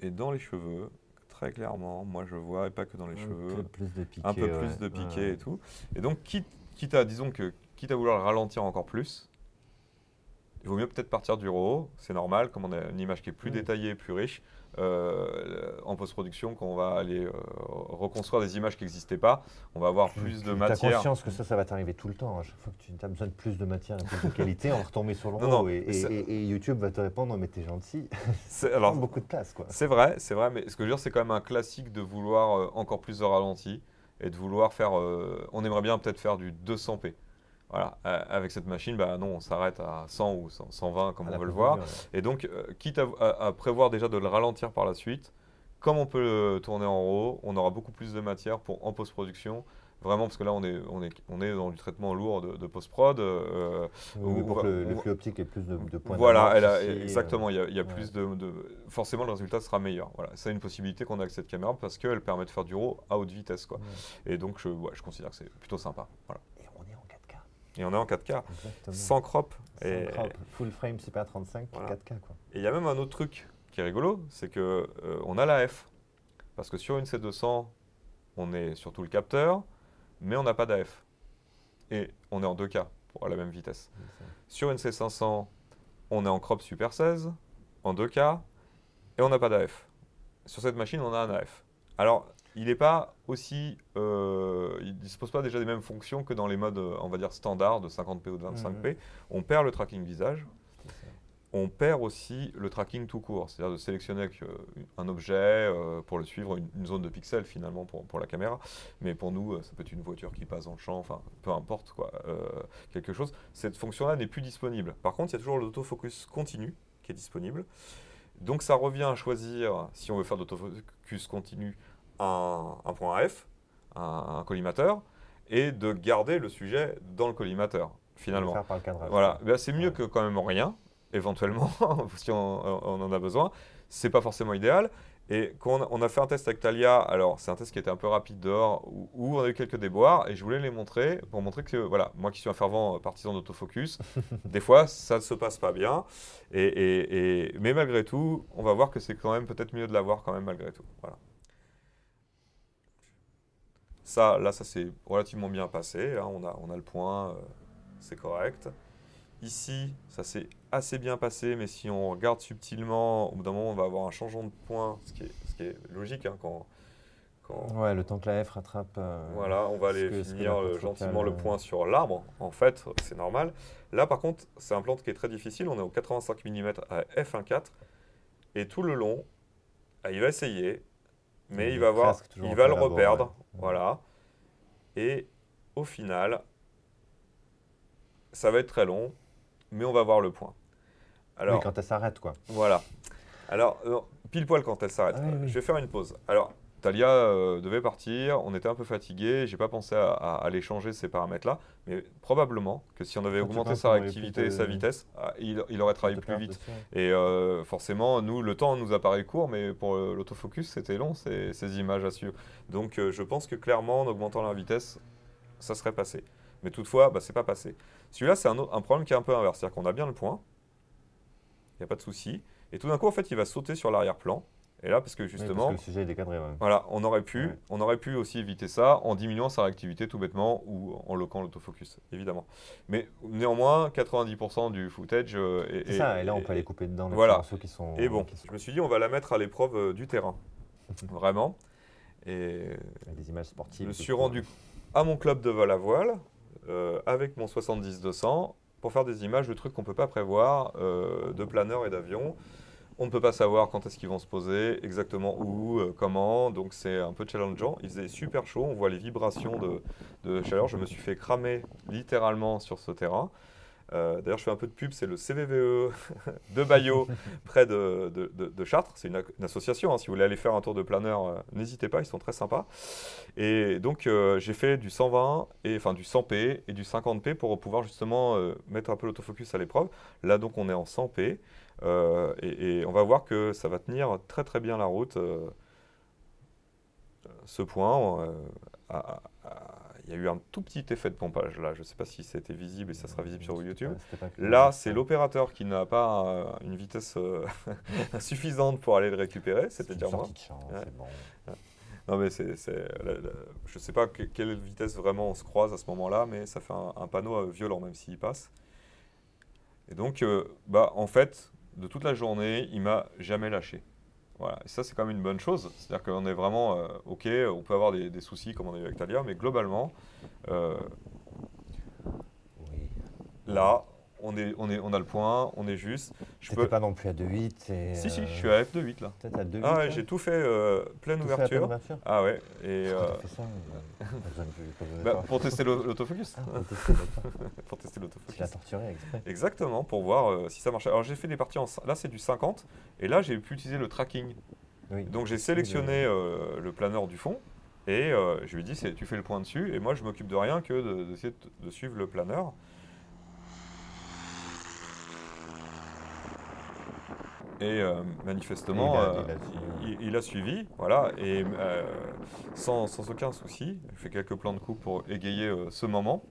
Et dans les cheveux, très clairement, moi je vois, et pas que dans les Un cheveux, peu plus de piqué. un peu ouais. plus de piqué Ouais. et tout. Et donc, quitte, quitte à, disons que, quitte à vouloir le ralentir encore plus, il vaut mieux peut-être partir du RAW, c'est normal, comme on a une image qui est plus Mm. détaillée, plus riche. Euh, en post-production, quand on va aller euh, reconstruire des images qui n'existaient pas, on va avoir plus de Tu as matière. conscience que ça, ça va t'arriver tout le temps. À chaque fois que tu as besoin de plus de matière et plus de qualité, on va retomber sur le Non, non, RAW. Et, ça- et- et YouTube va te répondre, mais t'es gentil. C'est- Alors, beaucoup de place, quoi. C'est vrai, c'est vrai, mais ce que je veux dire, c'est quand même un classique de vouloir euh, encore plus de ralenti et de vouloir faire. on aimerait bien peut-être faire du 200p. Voilà, euh, avec cette machine, bah non, on s'arrête à 100 ou 100 120 comme À on veut le voir. ouais. Et donc, euh, quitte à, à- à prévoir déjà de le ralentir par la suite, comme on peut le tourner en RAW, on aura beaucoup plus de matière pour en post-production. Vraiment, parce que là, on est, on est, on est dans du traitement lourd de, de post-prod. euh, Oui, va- que le, flux optique ait plus de, de points voilà, elle a- euh, exactement. Il y a, il y a ouais. plus de, de- Forcément, le résultat sera meilleur. Voilà, c'est une possibilité qu'on a avec cette caméra parce qu'elle permet de faire du RAW à haute vitesse, quoi. ouais. Et donc, je, ouais, je considère que c'est plutôt sympa. Voilà. Et on est en 4K. Et on est en 4K, Exactement. sans crop. Sans Et crop, full frame Super 35, Voilà. 4K, quoi. et il y a même un autre truc qui est rigolo, c'est que euh, on a la F. Parce que sur une C200, on est sur tout le capteur, mais on n'a pas d'AF. Et on est en 2K pour la même vitesse. Sur une C500, on est en crop Super 16, en 2K, et on n'a pas d'AF. Sur cette machine, on a un AF. Alors, il n'est pas aussi. euh, il ne dispose pas déjà des mêmes fonctions que dans les modes, euh, on va dire, standards de 50p ou de 25p. On perd le tracking visage. On perd aussi le tracking tout court, c'est-à-dire de sélectionner euh, un objet euh, pour le suivre, une, une zone de pixels finalement pour, pour la caméra. Mais pour nous, ça peut être une voiture qui passe dans le champ, enfin peu importe quoi, euh, quelque chose. Cette fonction-là n'est plus disponible. Par contre, il y a toujours l'autofocus continu qui est disponible. Donc ça revient à choisir, si on veut faire d'autofocus continu, un, un point AF, un, un collimateur, et de garder le sujet dans le collimateur finalement. Faire par le cadrage. Voilà, Ben, c'est mieux Ouais. que quand même rien, éventuellement, si on, on en a besoin. C'est pas forcément idéal. Et quand on a, fait un test avec Talia, alors c'est un test qui était un peu rapide dehors, où, où on a eu quelques déboires, et je voulais les montrer pour montrer que, voilà, moi qui suis un fervent partisan d'autofocus, des fois ça ne se passe pas bien. Et, et- et- mais malgré tout, on va voir que c'est quand même peut-être mieux de l'avoir quand même malgré tout. Voilà. Ça, là, ça s'est relativement bien passé. Là, on a, on a le point, euh, c'est correct. Ici, ça s'est assez bien passé, mais si on regarde subtilement, au bout d'un moment, on va avoir un changement de point, ce qui est, ce qui est logique hein, quand, quand, Ouais, le temps que la F rattrape. euh, Voilà, on va aller que- finir euh, gentiment le point sur l'arbre. En fait, c'est normal. Là, par contre, c'est un plan qui est très difficile. On est au 85 mm à f1.4. Et tout le long, il va essayer, mais Il va avoir, il va le reperdre. ouais. Voilà. Et au final, ça va être très long, mais on va voir le point. Alors, oui, quand elle s'arrête, quoi. voilà. Alors, euh, pile poil quand elle s'arrête. Ah oui, oui. Je vais faire une pause. Alors, Talia euh, devait partir, on était un peu fatigué, j'ai pas pensé à, à aller changer ces paramètres-là, mais probablement que si on avait augmenté sa réactivité et sa vitesse, ah, il, il aurait travaillé plus vite. Et euh, forcément, nous, le temps nous apparaît court, mais pour euh, l'autofocus, c'était long, ces, ces images à suivre. Donc, euh, je pense que clairement, en augmentant la vitesse, ça serait passé. Mais toutefois, bah, c'est pas passé. Celui-là, c'est un, un problème qui est un peu inverse. C'est-à-dire qu'on a bien le point, il n'y a pas de souci. Et tout d'un coup, en fait, il va sauter sur l'arrière-plan. Et là, parce que Oui, justement, parce que le sujet est décadré, ouais. voilà, on aurait, pu, Ouais. on aurait pu aussi éviter ça en diminuant sa réactivité tout bêtement ou en loquant l'autofocus, évidemment. Mais néanmoins, 90% du footage euh, est, C'est est- ça, et là on est- peut aller couper dedans les voilà. morceaux qui sont. et bon, sont- je me suis dit, on va la mettre à l'épreuve euh, du terrain. Vraiment. Et des images sportives. je me suis rendu à mon club de vol à voile euh, avec mon 70-200 pour faire des images de trucs qu'on ne peut pas prévoir, euh, de planeurs et d'avions. On ne peut pas savoir quand est-ce qu'ils vont se poser, exactement où, euh, comment, donc c'est un peu challengeant. Il faisait super chaud, on voit les vibrations de, de chaleur. Je me suis fait cramer littéralement sur ce terrain. Euh, D'ailleurs, je fais un peu de pub, c'est le CVVE de Bayeux, près de, de- de- de Chartres. C'est une, association, hein. si vous voulez aller faire un tour de planeur, euh, n'hésitez pas, ils sont très sympas. Et donc, euh, j'ai fait du 120, et, enfin du 100p et du 50p pour pouvoir justement mettre un peu l'autofocus à l'épreuve. Là, donc, on est en 100p, euh, et, et on va voir que ça va tenir très très bien la route. euh, ce point, euh, il y a eu un tout petit effet de pompage là. Je ne sais pas si c'était visible et ça sera visible sur YouTube. Là, c'est l'opérateur qui n'a pas une vitesse suffisante pour aller le récupérer, c'était dire moi. Ouais. Non, mais c'est, je ne sais pas que- quelle vitesse vraiment on se croise à ce moment-là, mais ça fait un, un panneau violent même s'il passe. Et donc, bah, en fait, de toute la journée, il m'a jamais lâché. Voilà, et ça c'est quand même une bonne chose. C'est-à-dire qu'on est vraiment euh, ok, on peut avoir des, des soucis comme on a eu avec Talia, mais globalement, euh, Oui. là, on, est, on, est, on a le point, on est juste. Je T'étais pas non plus à 2.8 et. Si, si, euh, je suis à F2.8 là. Peut-être à 2.8. Ah ouais, j'ai tout fait euh, pleine Tout fait à pleine ouverture. Ah ouais, et euh, fait ça euh, bah, pour tester l'au- l'autofocus. Ah, pour tester, tester Tu l'as l'autofocus. torturé exprès. Exactement, pour voir euh, si ça marchait. Alors j'ai fait des parties en... Là c'est du 50, et là j'ai pu utiliser le tracking. Oui. Donc j'ai sélectionné euh, le planeur du fond, et euh, je lui ai dit tu fais le point dessus, et moi je m'occupe de rien que de- d'essayer de, de suivre le planeur. Et euh, manifestement, Et il a- euh, il a suivi. voilà, et euh, sans, sans aucun souci. J'ai fait quelques plans de coupe pour égayer ce moment,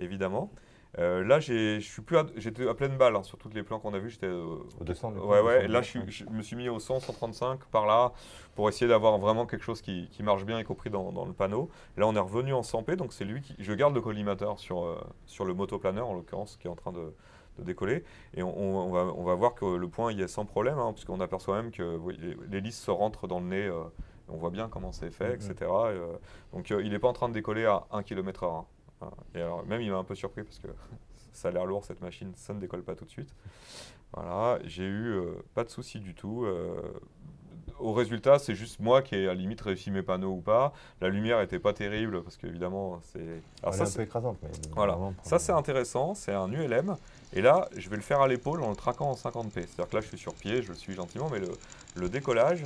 évidemment. Euh, là, je à- j'étais à pleine balle hein, sur tous les plans qu'on a vus. J'étais euh, Au 200, du coup, Ouais, ouais. 200, Là, je, je me suis mis au 100, 135 par là pour essayer d'avoir vraiment quelque chose qui, qui marche bien, y compris dans, dans le panneau. Là, on est revenu en 100p, donc c'est lui qui. Je garde le collimateur sur, euh, sur le motoplaneur, en l'occurrence, qui est en train de, de décoller. Et on, va, on va voir que le point y est sans problème, hein, puisqu'on aperçoit même que l'hélice se rentre dans le nez. euh, on voit bien comment c'est fait, Mhm. etc. Et, euh, donc, euh, il n'est pas en train de décoller à 1 km/h. hein. Hein. Et alors, même, il m'a un peu surpris parce que ça a l'air lourd cette machine, ça ne décolle pas tout de suite. Voilà, j'ai eu euh, pas de souci du tout. euh, au résultat, c'est juste moi qui ai à la limite réussi mes panneaux ou pas. La lumière était pas terrible parce qu'évidemment, c'est. Alors Elle est ça, un c'est- peu écrasante, mais. voilà. ça c'est intéressant, c'est un ULM. Et là, je vais le faire à l'épaule en le traquant en 50p. C'est-à-dire que là, je suis sur pied, je le suis gentiment, mais le, le décollage,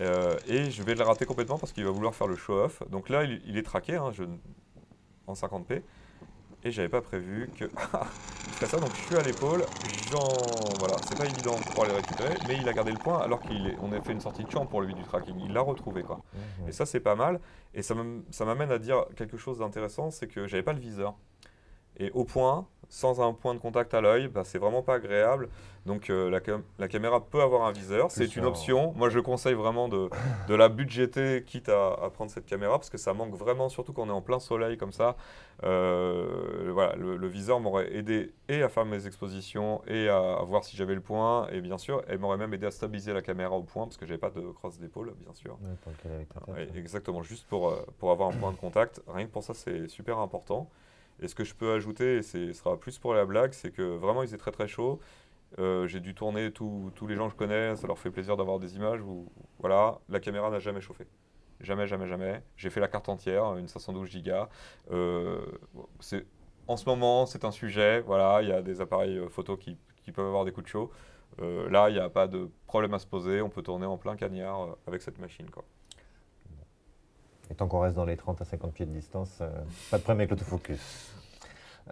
euh, et je vais le rater complètement parce qu'il va vouloir faire le show-off. Donc là, il, il est traqué hein, je- en 50p. Et j'avais pas prévu que il ferait ça. Donc je suis à l'épaule, j'en voilà, c'est pas évident pour aller le récupérer, mais il a gardé le point alors qu'on a fait une sortie de champ pour lui du tracking. Il l'a retrouvé quoi. Mhm. Et ça, c'est pas mal. Et ça m'amène à dire quelque chose d'intéressant, c'est que j'avais pas le viseur. Et au point, sans un point de contact à l'œil, bah, c'est vraiment pas agréable. Donc euh, la, cam- la caméra peut avoir un viseur, c'est une option. Moi je conseille vraiment de, de la budgéter, quitte à, à prendre cette caméra, parce que ça manque vraiment, surtout quand on est en plein soleil comme ça. Euh, voilà, le, le viseur m'aurait aidé et à faire mes expositions et à, à voir si j'avais le point. Et bien sûr, elle m'aurait même aidé à stabiliser la caméra au point, parce que j'avais pas de crosse d'épaule, bien sûr. Ouais, pour lequel avec ta tête, Ouais, ouais. exactement, juste pour, euh, pour avoir un point de contact. Rien que pour ça, c'est super important. Et ce que je peux ajouter, et ce sera plus pour la blague, c'est que vraiment, il faisait très très chaud. Euh, J'ai dû tourner tous les gens que je connais, ça leur fait plaisir d'avoir des images où, voilà, la caméra n'a jamais chauffé. Jamais, jamais, jamais. J'ai fait la carte entière, une 512 Go. Euh, en ce moment, c'est un sujet. Voilà, il y a des appareils euh, photo qui, qui peuvent avoir des coups de chaud. Euh, là, il n'y a pas de problème à se poser. On peut tourner en plein cagnard avec cette machine. Quoi. Et tant qu'on reste dans les 30 à 50 pieds de distance, euh, pas de problème avec l'autofocus.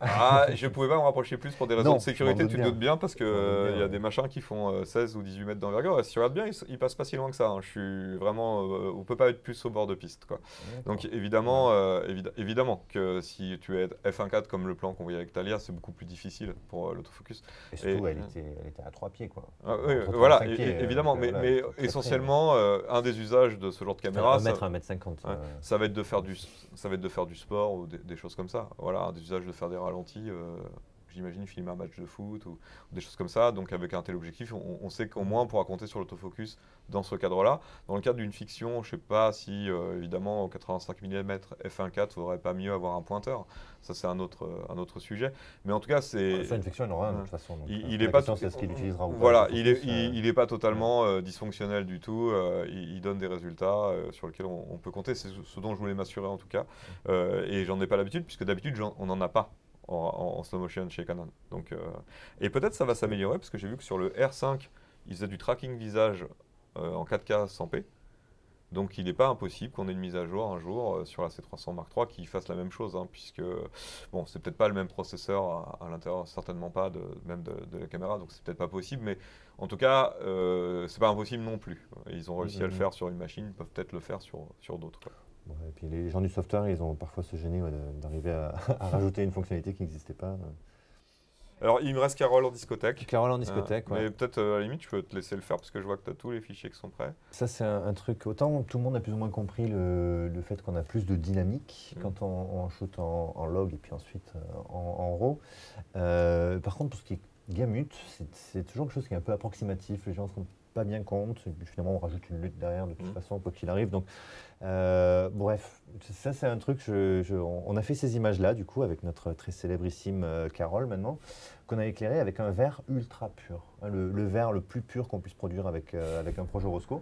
Ah, je pouvais pas me rapprocher plus pour des raisons Non, de sécurité, tu te doute doutes bien, parce qu'il il y a des machins qui font euh, 16 ou 18 mètres d'envergure. Si tu regardes bien, ils, ils passent pas si loin que ça. hein. Je suis vraiment. euh, on peut pas être plus au bord de piste. Quoi. Donc évidemment, euh, évid- évidemment que si tu es F1.4 comme le plan qu'on voyait avec Talia, c'est beaucoup plus difficile pour euh, l'autofocus. Et surtout, Et- elle, était, elle était à 3 pieds. Quoi. Ah, oui, voilà, 35 é- pieds, é- euh, évidemment. mais voilà, mais très près. essentiellement, euh, un des usages de ce genre de caméra, 1 ça- mètre, 1 mètre 50. Ouais. euh, ça va être de faire du, ça va être de faire du sport ou des, des choses comme ça. Voilà, un des usages de faire des ralentis. euh, J'imagine filmer un match de foot ou, ou des choses comme ça. Donc avec un tel objectif, on, on sait qu'au moins on pourra compter sur l'autofocus dans ce cadre-là. Dans le cadre d'une fiction, je sais pas si euh, évidemment au 85 mm f1.4 faudrait pas mieux avoir un pointeur. Ça c'est un autre, euh, un autre sujet. Mais en tout cas c'est Ça, une fiction, il aura de toute façon. donc, il, la est pas question, tout- c'est ce qu'il utilisera ou pas. Voilà, il est, l'autofocus, il, il est pas totalement dysfonctionnel du tout. il, il donne des résultats sur lesquels on, on peut compter. C'est ce dont je voulais m'assurer en tout cas. Et j'en ai pas l'habitude puisque d'habitude on n'en a pas en, slow motion chez Canon. Donc, euh, et peut-être ça va s'améliorer parce que j'ai vu que sur le R5 ils faisaient du tracking visage euh, en 4K 100p. Donc il n'est pas impossible qu'on ait une mise à jour un jour euh, sur la C300 Mark III qui fasse la même chose, hein, puisque bon, c'est peut-être pas le même processeur à, à l'intérieur, certainement pas de, même de, de la caméra, donc c'est peut-être pas possible, mais en tout cas, euh, c'est pas impossible non plus. Ils ont réussi à le Mhm. faire sur une machine, ils peuvent peut-être le faire sur, sur d'autres. Et puis les gens du software, ils ont parfois se gêner ouais, d'arriver à, à rajouter une fonctionnalité qui n'existait pas. Alors il me reste Carole en discothèque. Carole en discothèque, Euh, ouais. Mais peut-être euh, à la limite, je peux te laisser le faire parce que je vois que tu as tous les fichiers qui sont prêts. Ça, c'est un, un truc. Autant tout le monde a plus ou moins compris le, le fait qu'on a plus de dynamique Mm. quand on, on shoot en, en log et puis ensuite euh, en, en RAW. Euh, par contre, pour ce qui est gamut, c'est- c'est toujours quelque chose qui est un peu approximatif. Les gens ne se rendent pas bien compte. Et puis finalement, on rajoute une lutte derrière de toute Mm. façon, quoi qu'il arrive. Donc, euh, bref, ça, c'est un truc. je- je- on a fait ces images-là, du coup, avec notre très célébrissime euh, Carole maintenant, qu'on a éclairé avec un verre ultra pur. Hein, le, le verre le plus pur qu'on puisse produire avec, euh, avec un projet Roscoe.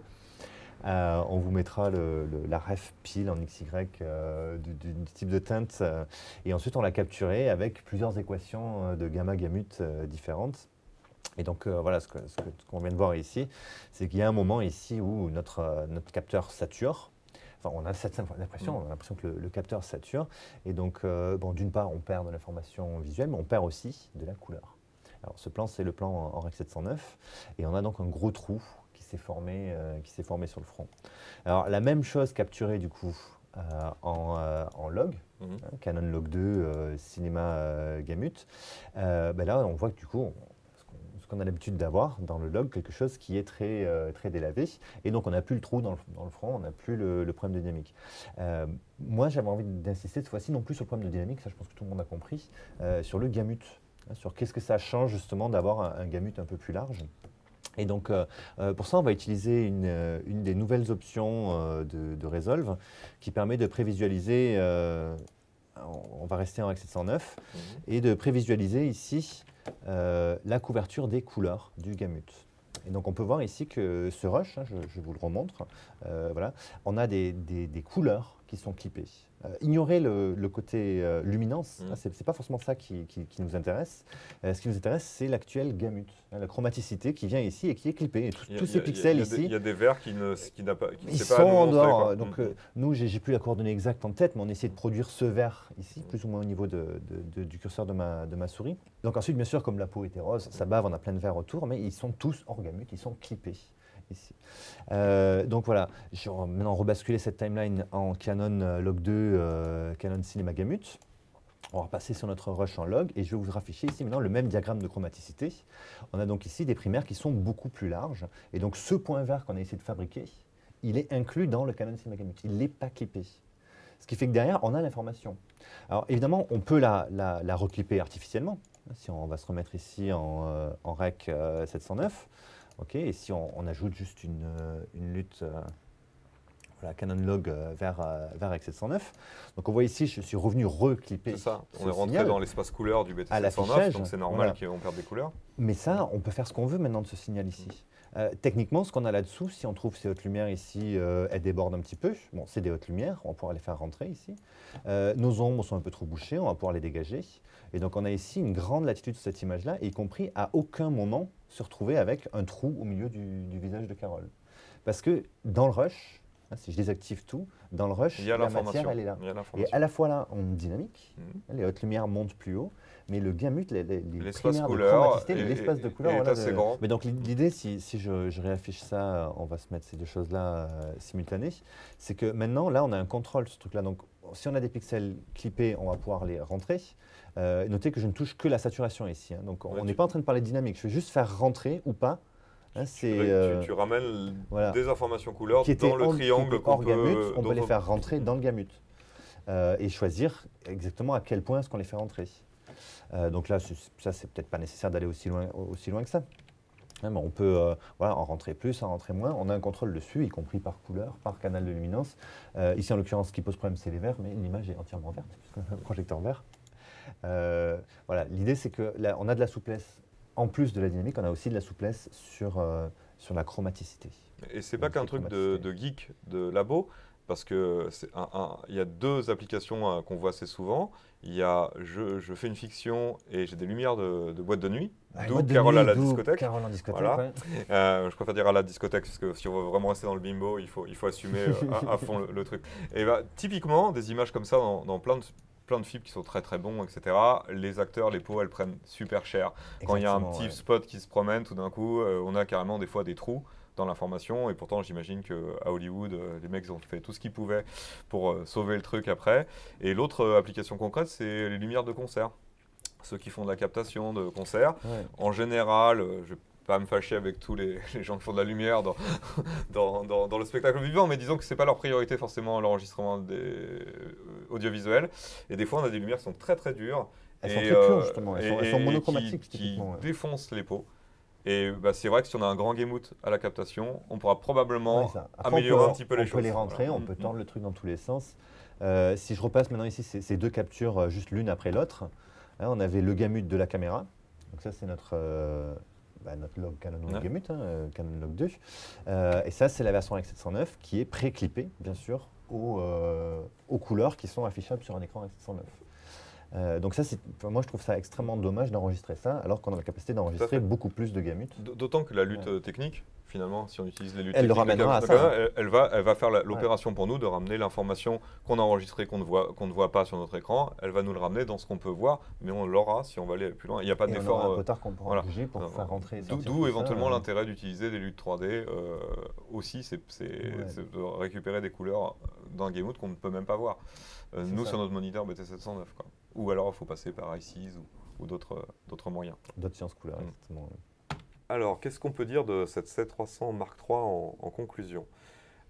Euh, on vous mettra le- le- la ref pile en XY euh, du, type de teinte. euh, et ensuite, on l'a capturé avec plusieurs équations de gamma gamut euh, différentes. Et donc, euh, voilà, ce que- ce que- ce qu'on vient de voir ici, c'est qu'il y a un moment ici où notre, euh, notre capteur sature. Enfin, on a cette impression, on a l'impression que le, le capteur sature. Et donc, euh, bon, d'une part, on perd de l'information visuelle, mais on perd aussi de la couleur. Alors, ce plan, c'est le plan en, en Rec 709. Et on a donc un gros trou qui s'est formé, qui s'est formé sur le front. Alors, la même chose capturée, du coup, euh, en, euh, en log, Mhm. hein, Canon Log 2, euh, Cinéma Gamut. Ben là, on voit que du coup, qu'on- a l'habitude d'avoir dans le log, quelque chose qui est très, euh, très délavé. Et donc, on n'a plus le trou dans le, dans le front, on n'a plus le, le problème de dynamique. Euh, moi, j'avais envie d'insister cette fois-ci non plus sur le problème de dynamique, ça je pense que tout le monde a compris, euh, sur le gamut, hein, sur qu'est-ce que ça change justement d'avoir un, un gamut un peu plus large. Et donc, euh, pour ça, on va utiliser une, une des nouvelles options euh, de, de Resolve qui permet de prévisualiser, on on va rester en Rec 709, Mhm. et de prévisualiser ici euh, la couverture des couleurs du gamut. Et donc on peut voir ici que ce rush, hein, je, vous le remontre, euh, voilà, on a des, des- des couleurs qui sont clippées. Euh, ignorez le, le côté euh, luminance, Mhm. hein, c'est pas forcément ça qui, qui- qui nous intéresse. Euh, ce qui nous intéresse, c'est l'actuel gamut, hein, la chromaticité qui vient ici et qui est clippée. Et tous a- ces pixels ici, Il y a des verres qui ne qui pas. qui ils pas sont en dehors. Donc, euh, nous, j'ai plus la coordonnée exacte en tête, mais on essaie de produire ce vert ici, plus ou moins au niveau de- de- de- du curseur de ma, de ma souris. Donc ensuite, bien sûr, comme la peau était rose, ça bave, on a plein de verres autour, mais ils sont tous hors gamut, ils sont clippés. Euh, donc voilà, je vais maintenant rebasculer cette timeline en Canon euh, Log 2, euh, Canon Cinema Gamut. On va passer sur notre rush en log et je vais vous afficher ici maintenant le même diagramme de chromaticité. On a donc ici des primaires qui sont beaucoup plus larges. Et donc ce point vert qu'on a essayé de fabriquer, il est inclus dans le canon Simagamut. Il n'est pas clippé. Ce qui fait que derrière, on a l'information. Alors évidemment, on peut la, la, reclipper artificiellement. Si on va se remettre ici en, euh, REC 709, euh, ok, et si on, ajoute juste une, euh, lutte voilà, Canon log vers, vers REC 709. Donc on voit ici, je suis revenu reclipper. C'est ça, on est rentré dans l'espace couleur du BT709, donc c'est normal qu'on perde des couleurs. Mais ça, on peut faire ce qu'on veut maintenant de ce signal ici. Euh, techniquement, ce qu'on a là-dessous, si on trouve ces hautes lumières ici, euh, elles débordent un petit peu. Bon, c'est des hautes lumières, on va pouvoir les faire rentrer ici. Euh, nos ombres sont un peu trop bouchées, on va pouvoir les dégager. Et donc on a ici une grande latitude sur cette image-là, y compris à aucun moment se retrouver avec un trou au milieu du, visage de Carole. Parce que dans le rush, hein, si je désactive tout, dans le rush, la matière, elle est là. Et à la fois là, on dynamique, mhm. les hautes lumières montent plus haut, mais le gamut, les, les, couleur, l'espace de couleur, est assez grand. Mais donc l'idée, si, si je, je, réaffiche ça, on va se mettre ces deux choses-là euh, simultanées, c'est que maintenant, là, on a un contrôle sur ce truc-là. Donc, si on a des pixels clippés, on va pouvoir les rentrer. Euh, notez que je ne touche que la saturation ici. Hein. Donc, on n'est pas en train de parler de dynamique. Je vais juste faire rentrer ou pas. Hein, c'est, tu, euh, tu, ramènes des informations couleurs qui dans le triangle qu'on peut, gamut, on peut les faire rentrer dans le gamut. et choisir exactement à quel point est-ce qu'on les fait rentrer. Euh, donc là, ça, c'est peut-être pas nécessaire d'aller aussi loin, aussi loin que ça. Hein, on peut euh, voilà, en rentrer plus, en rentrer moins. On a un contrôle dessus, y compris par couleur, par canal de luminance. Euh, ici, en l'occurrence, ce qui pose problème, c'est les verts, mais l'image est entièrement verte, puisque le projecteur vert. voilà, l'idée, c'est qu'on a de la souplesse. En plus de la dynamique, on a aussi de la souplesse sur, sur la chromaticité. Et c'est pas qu'un truc de, de, geek de labo, parce qu'il y a deux applications qu'on voit assez souvent. Il y a, je, je, fais une fiction et j'ai des lumières de, de boîte de nuit, ah, d'où Carole à la discothèque. Carole en discothèque voilà. Euh, je préfère dire à la discothèque parce que si on veut vraiment rester dans le bimbo, il faut, il faut assumer euh, à, fond le, truc. Et bah, typiquement, des images comme ça dans, dans plein de plein de films qui sont très très bons, etc. Les acteurs, les peaux, elles prennent super cher. Quand il y a un petit spot qui se promène, tout d'un coup, euh, on a carrément des fois des trous dans l'information. Et pourtant, j'imagine qu'à Hollywood, euh, les mecs ont fait tout ce qu'ils pouvaient pour euh, sauver le truc après. Et l'autre euh, application concrète, c'est les lumières de concert. Ceux qui font de la captation de concert. En général, je vais pas me fâcher avec tous les, gens qui font de la lumière dans, dans, dans, le spectacle vivant, mais disons que c'est pas leur priorité forcément l'enregistrement des audiovisuels. Et des fois, on a des lumières qui sont très très dures. Elles sont très pures justement, elles, sont, monochromatiques. Qui, qui défoncent les peaux. Et bah, c'est vrai que si on a un grand gamut à la captation, on pourra probablement améliorer un petit peu les choses. On peut les rentrer, on peut tendre le truc dans tous les sens. Euh, si je repasse maintenant ici ces, deux captures euh, juste l'une après l'autre, hein, on avait le gamut de la caméra. Donc ça c'est notre, euh, bah, notre log Canon gamut, hein, Canon log 2. et ça c'est la version avec 709 qui est pré-clippée bien sûr aux, aux, couleurs qui sont affichables sur un écran avec 709. Euh, donc ça, moi je trouve ça extrêmement dommage d'enregistrer ça, alors qu'on a la capacité d'enregistrer beaucoup plus de gamut. D'autant que la lutte technique, finalement, si on utilise les luttes elle techniques, à ça. Elle, va, elle va faire l'opération pour nous de ramener l'information qu'on a enregistrée, qu'on ne, voit, qu'on ne voit pas sur notre écran. Elle va nous le ramener dans ce qu'on peut voir, mais on l'aura si on va aller plus loin. Il n'y a pas d'effort. un euh, qu'on pourra pour euh, faire rentrer. D'où éventuellement l'intérêt d'utiliser des luttes 3D aussi, c'est de récupérer des couleurs d'un gamut qu'on ne peut même pas voir. nous, sur notre moniteur BT709. Quoi. Ou alors, il faut passer par ICs ou, ou d'autres moyens. D'autres sciences couleurs, exactement. Alors, qu'est-ce qu'on peut dire de cette C300 Mark III en, conclusion?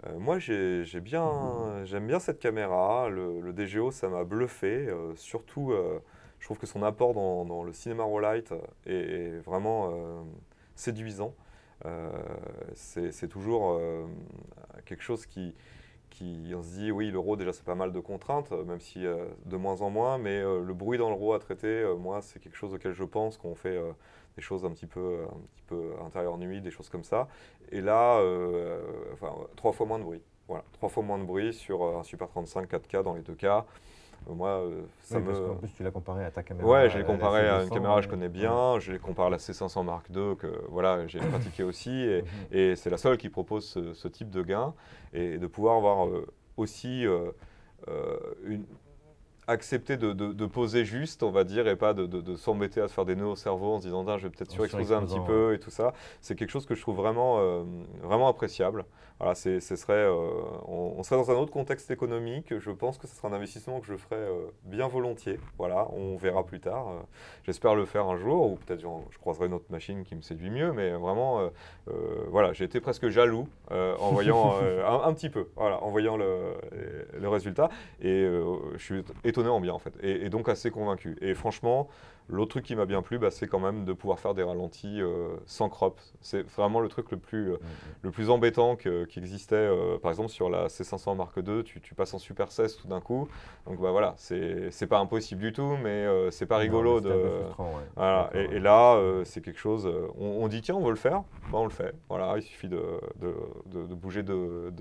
Euh, Moi, j'aime bien, bien cette caméra. Le, DGO, ça m'a bluffé. Euh, surtout, euh, je trouve que son apport dans, le cinéma raw light est, vraiment séduisant. c'est toujours quelque chose qui, on se dit oui le RAW déjà c'est pas mal de contraintes euh, même si euh, de moins en moins mais euh, le bruit dans le RAW à traiter moi c'est quelque chose auquel je pense qu'on fait des choses un petit peu un petit peu intérieur nuit des choses comme ça. Et là enfin trois fois moins de bruit. Voilà trois fois moins de bruit sur un Super 35 4K dans les deux cas moi, euh, me. en plus, tu l'as comparé à ta caméra. Ouais, j'ai comparé à une caméra que je connais bien. Je l'ai comparé à la C500 Mark II que voilà, j'ai pratiqué aussi. Et, mhm. et c'est la seule qui propose ce, type de gain. Et de pouvoir avoir euh, aussi euh, une, accepter de, de- de poser juste, on va dire, et pas de, s'embêter à se faire des nœuds au cerveau en se disant, je vais peut-être surexposer un petit peu et tout ça. C'est quelque chose que je trouve vraiment, euh, vraiment appréciable. Voilà, ce serait, euh, on, on serait dans un autre contexte économique. Je pense que ce sera un investissement que je ferai euh, bien volontiers. Voilà, on verra plus tard. J'espère le faire un jour, ou peut-être je, croiserai une autre machine qui me séduit mieux. Mais vraiment, voilà, j'ai été presque jaloux en voyant un, un petit peu, voilà, en voyant le, le résultat. Et je suis étonné en bien en fait, et, donc assez convaincu. Et franchement, l'autre truc qui m'a bien plu, bah, c'est quand même de pouvoir faire des ralentis euh, sans crop. C'est vraiment le truc le plus, euh, le plus embêtant que- qui existait. euh, par exemple, sur la C500 Mark II, tu, tu passes en Super 16 tout d'un coup. Donc bah, voilà, c'est pas impossible du tout, mais c'est pas rigolo Non, de. ouais. Voilà, et, là, c'est quelque chose, on, on dit tiens, on veut le faire, bah, on le fait. Voilà, il suffit de, de- de- de bouger deux,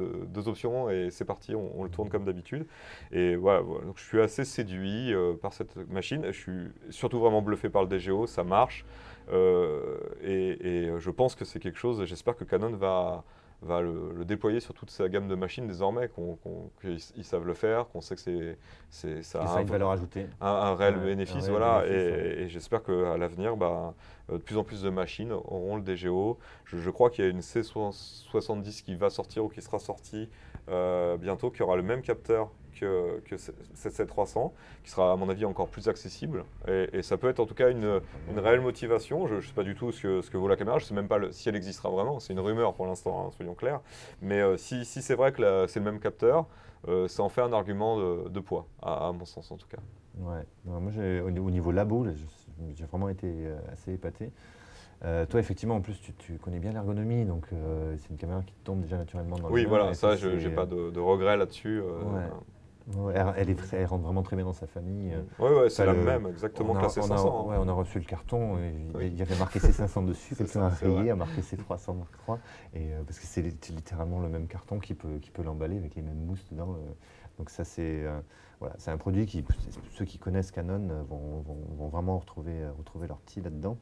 options et c'est parti, on, on le tourne comme d'habitude. Et voilà, voilà. donc je suis assez séduit par cette machine. Je suis surtout vraiment bluffé par le DGO, ça marche. Euh, et, et je pense que c'est quelque chose, j'espère que Canon va, va le, le déployer sur toute sa gamme de machines désormais, qu'on- qu'on- qu'ils ils savent le faire, qu'on sait que c'est, c'est, ça a ça a un- une valeur ajoutée. un, un réel Ouais, un bénéfice, réel voilà, bénéfice, et, ouais. et j'espère qu'à l'avenir, bah, euh, de plus en plus de machines auront le DGO. Je, je crois qu'il y a une C70 qui va sortir ou qui sera sortie euh, bientôt, qui aura le même capteur que, que ce- cette 7300, qui sera à mon avis encore plus accessible, et, et ça peut être en tout cas une, une réelle motivation. Je ne sais pas du tout ce que, ce que vaut la caméra, je ne sais même pas le- si elle existera vraiment, c'est une rumeur pour l'instant, hein, soyons clairs, mais euh, si, si c'est vrai que c'est le même capteur, euh, ça en fait un argument de, de poids, à- à mon sens en tout cas. Ouais. Non, moi, au, au niveau labo, j'ai vraiment été euh, assez épaté. Euh, toi, effectivement, en plus, tu, tu connais bien l'ergonomie, donc euh, c'est une caméra qui tombe déjà naturellement dans Oui, les mains, voilà, ça, je n'ai pas de, de regrets là-dessus. euh, Ouais. Ouais, elle, elle est, elle rentre vraiment très bien dans sa famille. euh. Ouais, ouais, c'est la le- même, exactement on, que a, la on, a, C500. hein. ouais, on a reçu le carton, et il- Oui. il y avait marqué C500 dessus, C'est quelqu'un a rayé, a marqué C300 Mark III, et, euh, parce que c'est lit- littéralement le même carton qui peut, qui peut l'emballer avec les mêmes mousses dedans. euh. donc ça, c'est euh, voilà, un produit qui, ceux qui connaissent Canon vont, vont- vont vraiment retrouver, retrouver leur petit là-dedans.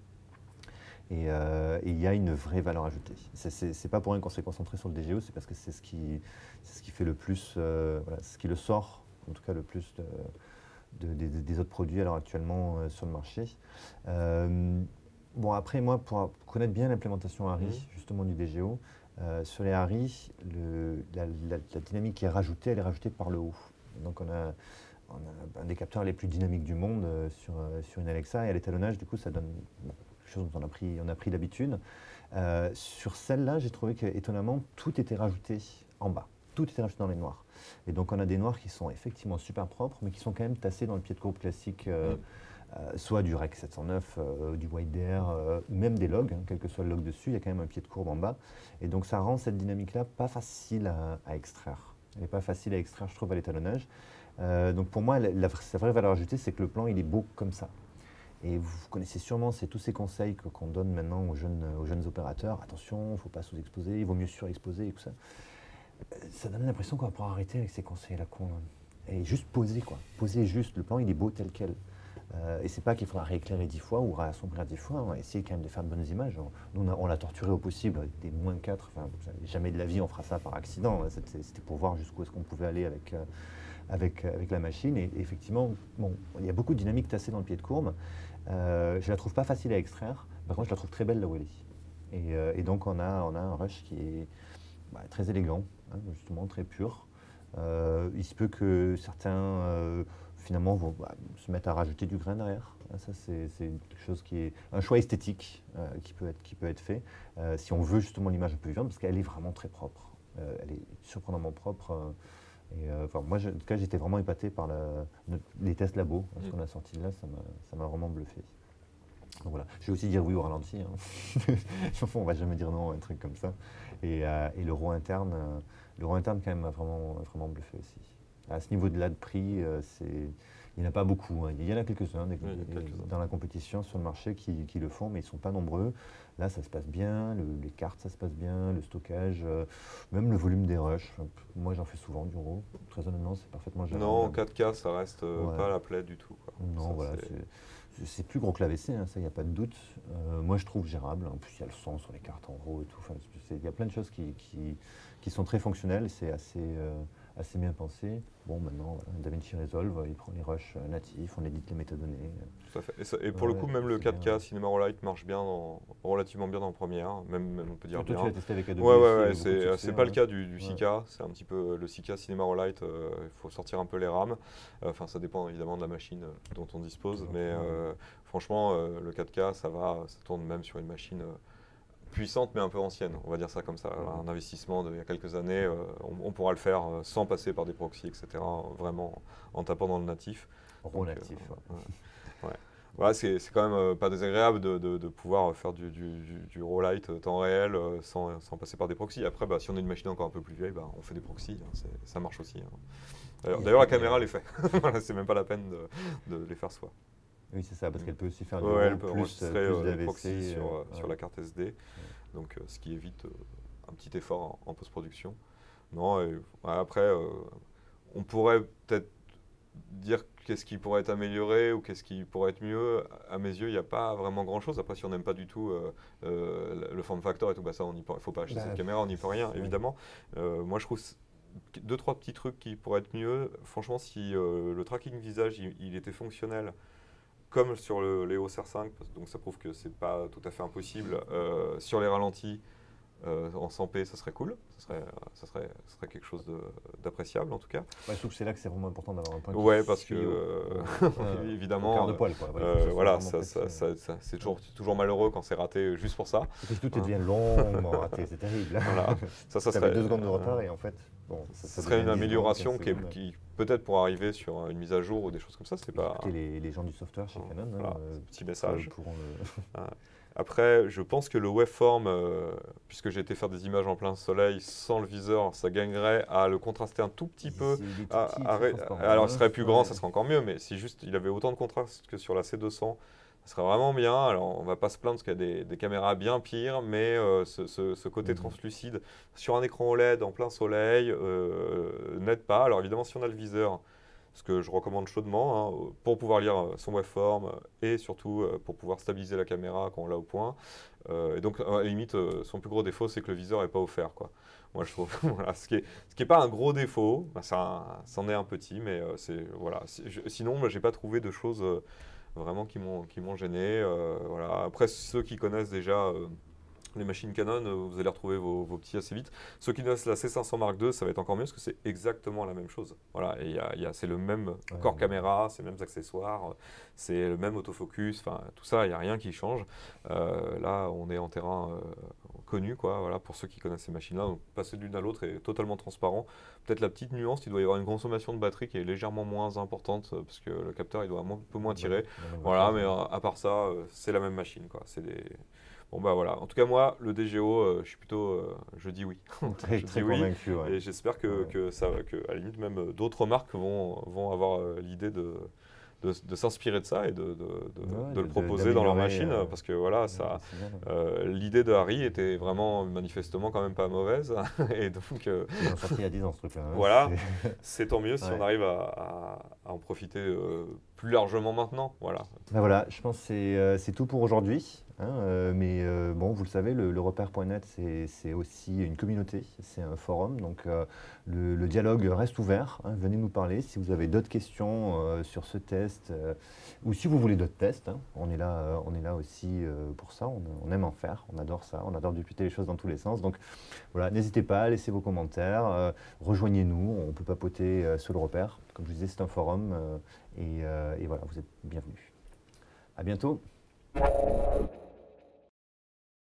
Et euh, et il y a une vraie valeur ajoutée. C'est- pas pour rien qu'on s'est concentré sur le DGO, c'est parce que c'est ce qui, c'est ce qui fait le plus, euh, voilà, ce qui le sort, en tout cas le plus de, de- des, des autres produits alors actuellement euh, sur le marché. Bon après moi pour connaître bien l'implémentation ARRI Mhm. justement du DGO, euh, sur les ARRI, le- la, la- la dynamique qui est rajoutée, elle est rajoutée par le haut. Donc on a, on a un des capteurs les plus dynamiques du monde euh, sur, euh, sur une Alexa et à l'étalonnage du coup ça donne bon, chose dont on a pris, on a pris l'habitude. Euh, sur celle-là j'ai trouvé que étonnamment tout était rajouté en bas, tout était rajouté dans les noirs. Et donc on a des noirs qui sont effectivement super propres, mais qui sont quand même tassés dans le pied de courbe classique, euh, euh, soit du REC 709, euh, du euh, ou même des logs, hein, quel que soit le log dessus, il y a quand même un pied de courbe en bas. Et donc ça rend cette dynamique-là pas facile à, à extraire. Elle n'est pas facile à extraire, je trouve, à l'étalonnage. Euh, donc pour moi, la, la- sa vraie valeur ajoutée, c'est que le plan, il est beau comme ça. Et vous connaissez sûrement, tous ces conseils qu'on donne maintenant aux jeunes, aux jeunes opérateurs. Attention, il ne faut pas sous-exposer, il vaut mieux surexposer et tout ça. Euh, Ça donne l'impression qu'on va pouvoir arrêter avec ces conseils-là con. hein. Et juste poser, quoi. Poser juste. Le plan, il est beau tel quel. Euh, et c'est pas qu'il faudra rééclairer dix fois ou réassombrir dix fois. On va essayer quand même de faire de bonnes images. Nous, on, l'a torturé au possible des moins 4. Enfin, jamais de la vie on fera ça par accident. C'était pour voir jusqu'où est-ce qu'on pouvait aller avec, euh, avec, avec la machine. Et, effectivement, bon, il y a beaucoup de dynamique tassée dans le pied de courbe. Euh, je la trouve pas facile à extraire. Par contre, je la trouve très belle là où elle est. Et, donc, on a, un rush qui est bah, très élégant, hein, justement, très pur. Euh, il se peut que certains, euh, finalement, vont bah, se mettre à rajouter du grain derrière. Ah, Ça, c'est quelque chose qui est un choix esthétique euh, qui, peut être, qui peut être fait si on veut justement l'image un peu vivante, parce qu'elle est vraiment très propre. Elle est surprenamment propre. Et, euh, moi, je- en tout cas, j'étais vraiment épaté par notre- les tests labo. Ce Mm. qu'on a sorti de là, ça m'a- vraiment bluffé. Donc voilà. Je vais aussi dire oui au ralenti. Hein. On va jamais dire non à un truc comme ça. Et, euh, et le RAW interne, euh, le RAW interne quand même m'a vraiment, vraiment bluffé aussi. À ce niveau-là de prix, euh, c'est, il n'y en a pas beaucoup. hein. Il y en a quelques-uns Oui, dans la compétition sur le marché qui, qui le font, mais ils ne sont pas nombreux. Là, ça se passe bien, le- les cartes, ça se passe bien, le stockage, euh, même le volume des rushs. Moi, j'en fais souvent du RAW. Très honnêtement, c'est parfaitement gérable. Non, en 4K, ça reste euh, Ouais. pas la plaie du tout. quoi. Non, Ça, voilà, c'est- plus gros que l'AVC, hein, ça, il n'y a pas de doute. Euh, moi, je trouve gérable. En plus, il y a le son sur les cartes en RAW et tout. Il y a plein de choses qui, qui, qui sont très fonctionnelles. C'est assez, assez bien pensé. Bon, maintenant, voilà, DaVinci Resolve, il prend les rushs euh, natifs, on édite les métadonnées. Tout à fait. Et, ça- et pour le coup, même le c'est 4K bien. Cinema Rollout marche bien, dans- relativement bien dans Premiere, même, même on peut dire bien. tu l'as testé avec Adobe Ouais, ouais, ouais, c'est succès, c'est pas le ouais. cas du, du Ouais. 6K, c'est un petit peu le 6K Cinema euh, il faut sortir un peu les rames. Euh, Enfin, ça dépend évidemment de la machine euh, dont on dispose, mais euh, franchement, euh, le 4K, ça va, ça tourne même sur une machine euh, puissante mais un peu ancienne, on va dire ça comme ça. Un investissement d'il y a quelques années, euh, on, on pourra le faire euh, sans passer par des proxys, etc., vraiment en tapant dans le natif. Donc, euh, Relatif. ouais. Voilà, c'est c'est quand même euh, pas désagréable de, de- de pouvoir faire du, du, du, du rollout euh, temps réel sans, sans passer par des proxys. Après, bah, si on a une machine encore un peu plus vieille, bah, on fait des proxys, hein, ça marche aussi. hein. D'ailleurs, la caméra les fait. voilà, c'est même pas la peine de, de les faire soi. Oui, c'est ça, parce qu'elle peut aussi faire du Ouais, RAW elle peut plus, euh, le d'AVC, proxy sur, euh, euh, sur la carte SD, donc euh, ce qui évite euh, un petit effort en, en post-production. Non, et, ouais, après, euh, on pourrait peut-être dire qu'est-ce qui pourrait être amélioré ou qu'est-ce qui pourrait être mieux. À mes yeux, il n'y a pas vraiment grand-chose. Après, si on n'aime pas du tout euh, euh, le form factor et tout, bah ça, il ne faut pas acheter Bah, cette caméra, on n'y peut rien, évidemment. Euh, moi, je trouve deux, trois petits trucs qui pourraient être mieux. Franchement, si euh, le tracking visage, il- il était fonctionnel, comme sur le l'EOS R5, parce- donc ça prouve que c'est pas tout à fait impossible. Euh, sur les ralentis, euh, en 100p, ça serait cool. Ça serait, ça serait, ça serait quelque chose d'appréciable en tout cas. Ouais, je trouve que c'est là que c'est vraiment important d'avoir un point Ouais, parce que euh, euh, évidemment, de poil, quoi. Voilà, euh, ça, ouais. c'est toujours, toujours malheureux quand c'est raté juste pour ça. Et puis tout devient longuement raté, c'est terrible. Voilà. Ça, ça serait deux secondes de euh, retard et en fait, bon, Ça, ça serait une 10 amélioration qui, est- 15 secondes. qui peut-être pour arriver sur une mise à jour ou des choses comme ça, c'est pas Écoutez les, les gens du software chez Canon, hein, Voilà, euh, petit message. le- Après, je pense que le waveform, euh, puisque j'ai été faire des images en plein soleil sans le viseur, ça gagnerait à le contraster un tout petit peu. Il à- petit, à alors, hein. il serait plus grand, Ouais. ça serait encore mieux, mais si juste il avait autant de contraste que sur la C200, ça serait vraiment bien. Alors, on va pas se plaindre parce qu'il y a des, des caméras bien pires, mais euh, ce, ce- ce côté Mhm. translucide sur un écran OLED en plein soleil euh, n'aide pas. Alors, évidemment, si on a le viseur, ce que je recommande chaudement, hein, pour pouvoir lire euh, son waveform et surtout pour pouvoir stabiliser la caméra quand on l'a au point. Euh, et donc, à la limite, son plus gros défaut, c'est que le viseur n'est pas offert. Quoi. Moi, je trouve, voilà, ce qui n'est ce pas un gros défaut, bah, c'en est un petit, mais c'est, voilà. Si- je- sinon, moi, j'ai pas trouvé de choses vraiment qui m'ont, gêné. euh, voilà. Après, ceux qui connaissent déjà euh, les machines Canon, euh, vous allez retrouver vos, vos petits assez vite. Ceux qui connaissent la C500 Mark II, ça va être encore mieux parce que c'est exactement la même chose. Voilà, et y a- il y a- c'est le même Ouais, corps ouais. caméra, c'est les mêmes accessoires, c'est le même autofocus, enfin tout ça, il n'y a rien qui change. Euh, là, on est en terrain euh, connu, quoi, voilà, pour ceux qui connaissent ces machines-là. Donc, passer de l'une à l'autre est totalement transparent. Peut-être la petite nuance, il doit y avoir une consommation de batterie qui est légèrement moins importante parce que le capteur, il doit un peu moins tirer. Ouais, Voilà, mais à part ça, c'est la même machine, quoi. C'est des... Bon, bah voilà. En tout cas, moi, le DGO, euh, je suis plutôt... euh, je dis oui. Très, je très dis oui. convaincu, ouais. Et j'espère que, Ouais. que ça, que à la limite même euh, d'autres marques vont, vont avoir euh, l'idée de, de, de s'inspirer de ça et de, de, de- Ouais, de de- le proposer dans leur machine parce que voilà, ça, l'idée de Harry était vraiment manifestement quand même pas mauvaise et donc Ils ont sorti il y a 10 ans ce truc-là. hein. Voilà. C'est- tant mieux si on arrive à, à- à en profiter plus largement maintenant. Voilà. Ben voilà, je pense que c'est c'est tout pour aujourd'hui. Hein, euh, mais euh, bon, vous le savez, le, repère.net, c'est aussi une communauté, c'est un forum. Donc euh, le, dialogue reste ouvert. hein, venez nous parler si vous avez d'autres questions sur ce test ou si vous voulez d'autres tests. hein, on, est là, on est là aussi pour ça. On, aime en faire, on adore ça, on adore discuter les choses dans tous les sens. Donc voilà, n'hésitez pas, laissez vos commentaires, rejoignez-nous, on peut papoter sur le repère. Comme je vous disais, c'est un forum et, et voilà, vous êtes bienvenus. À bientôt.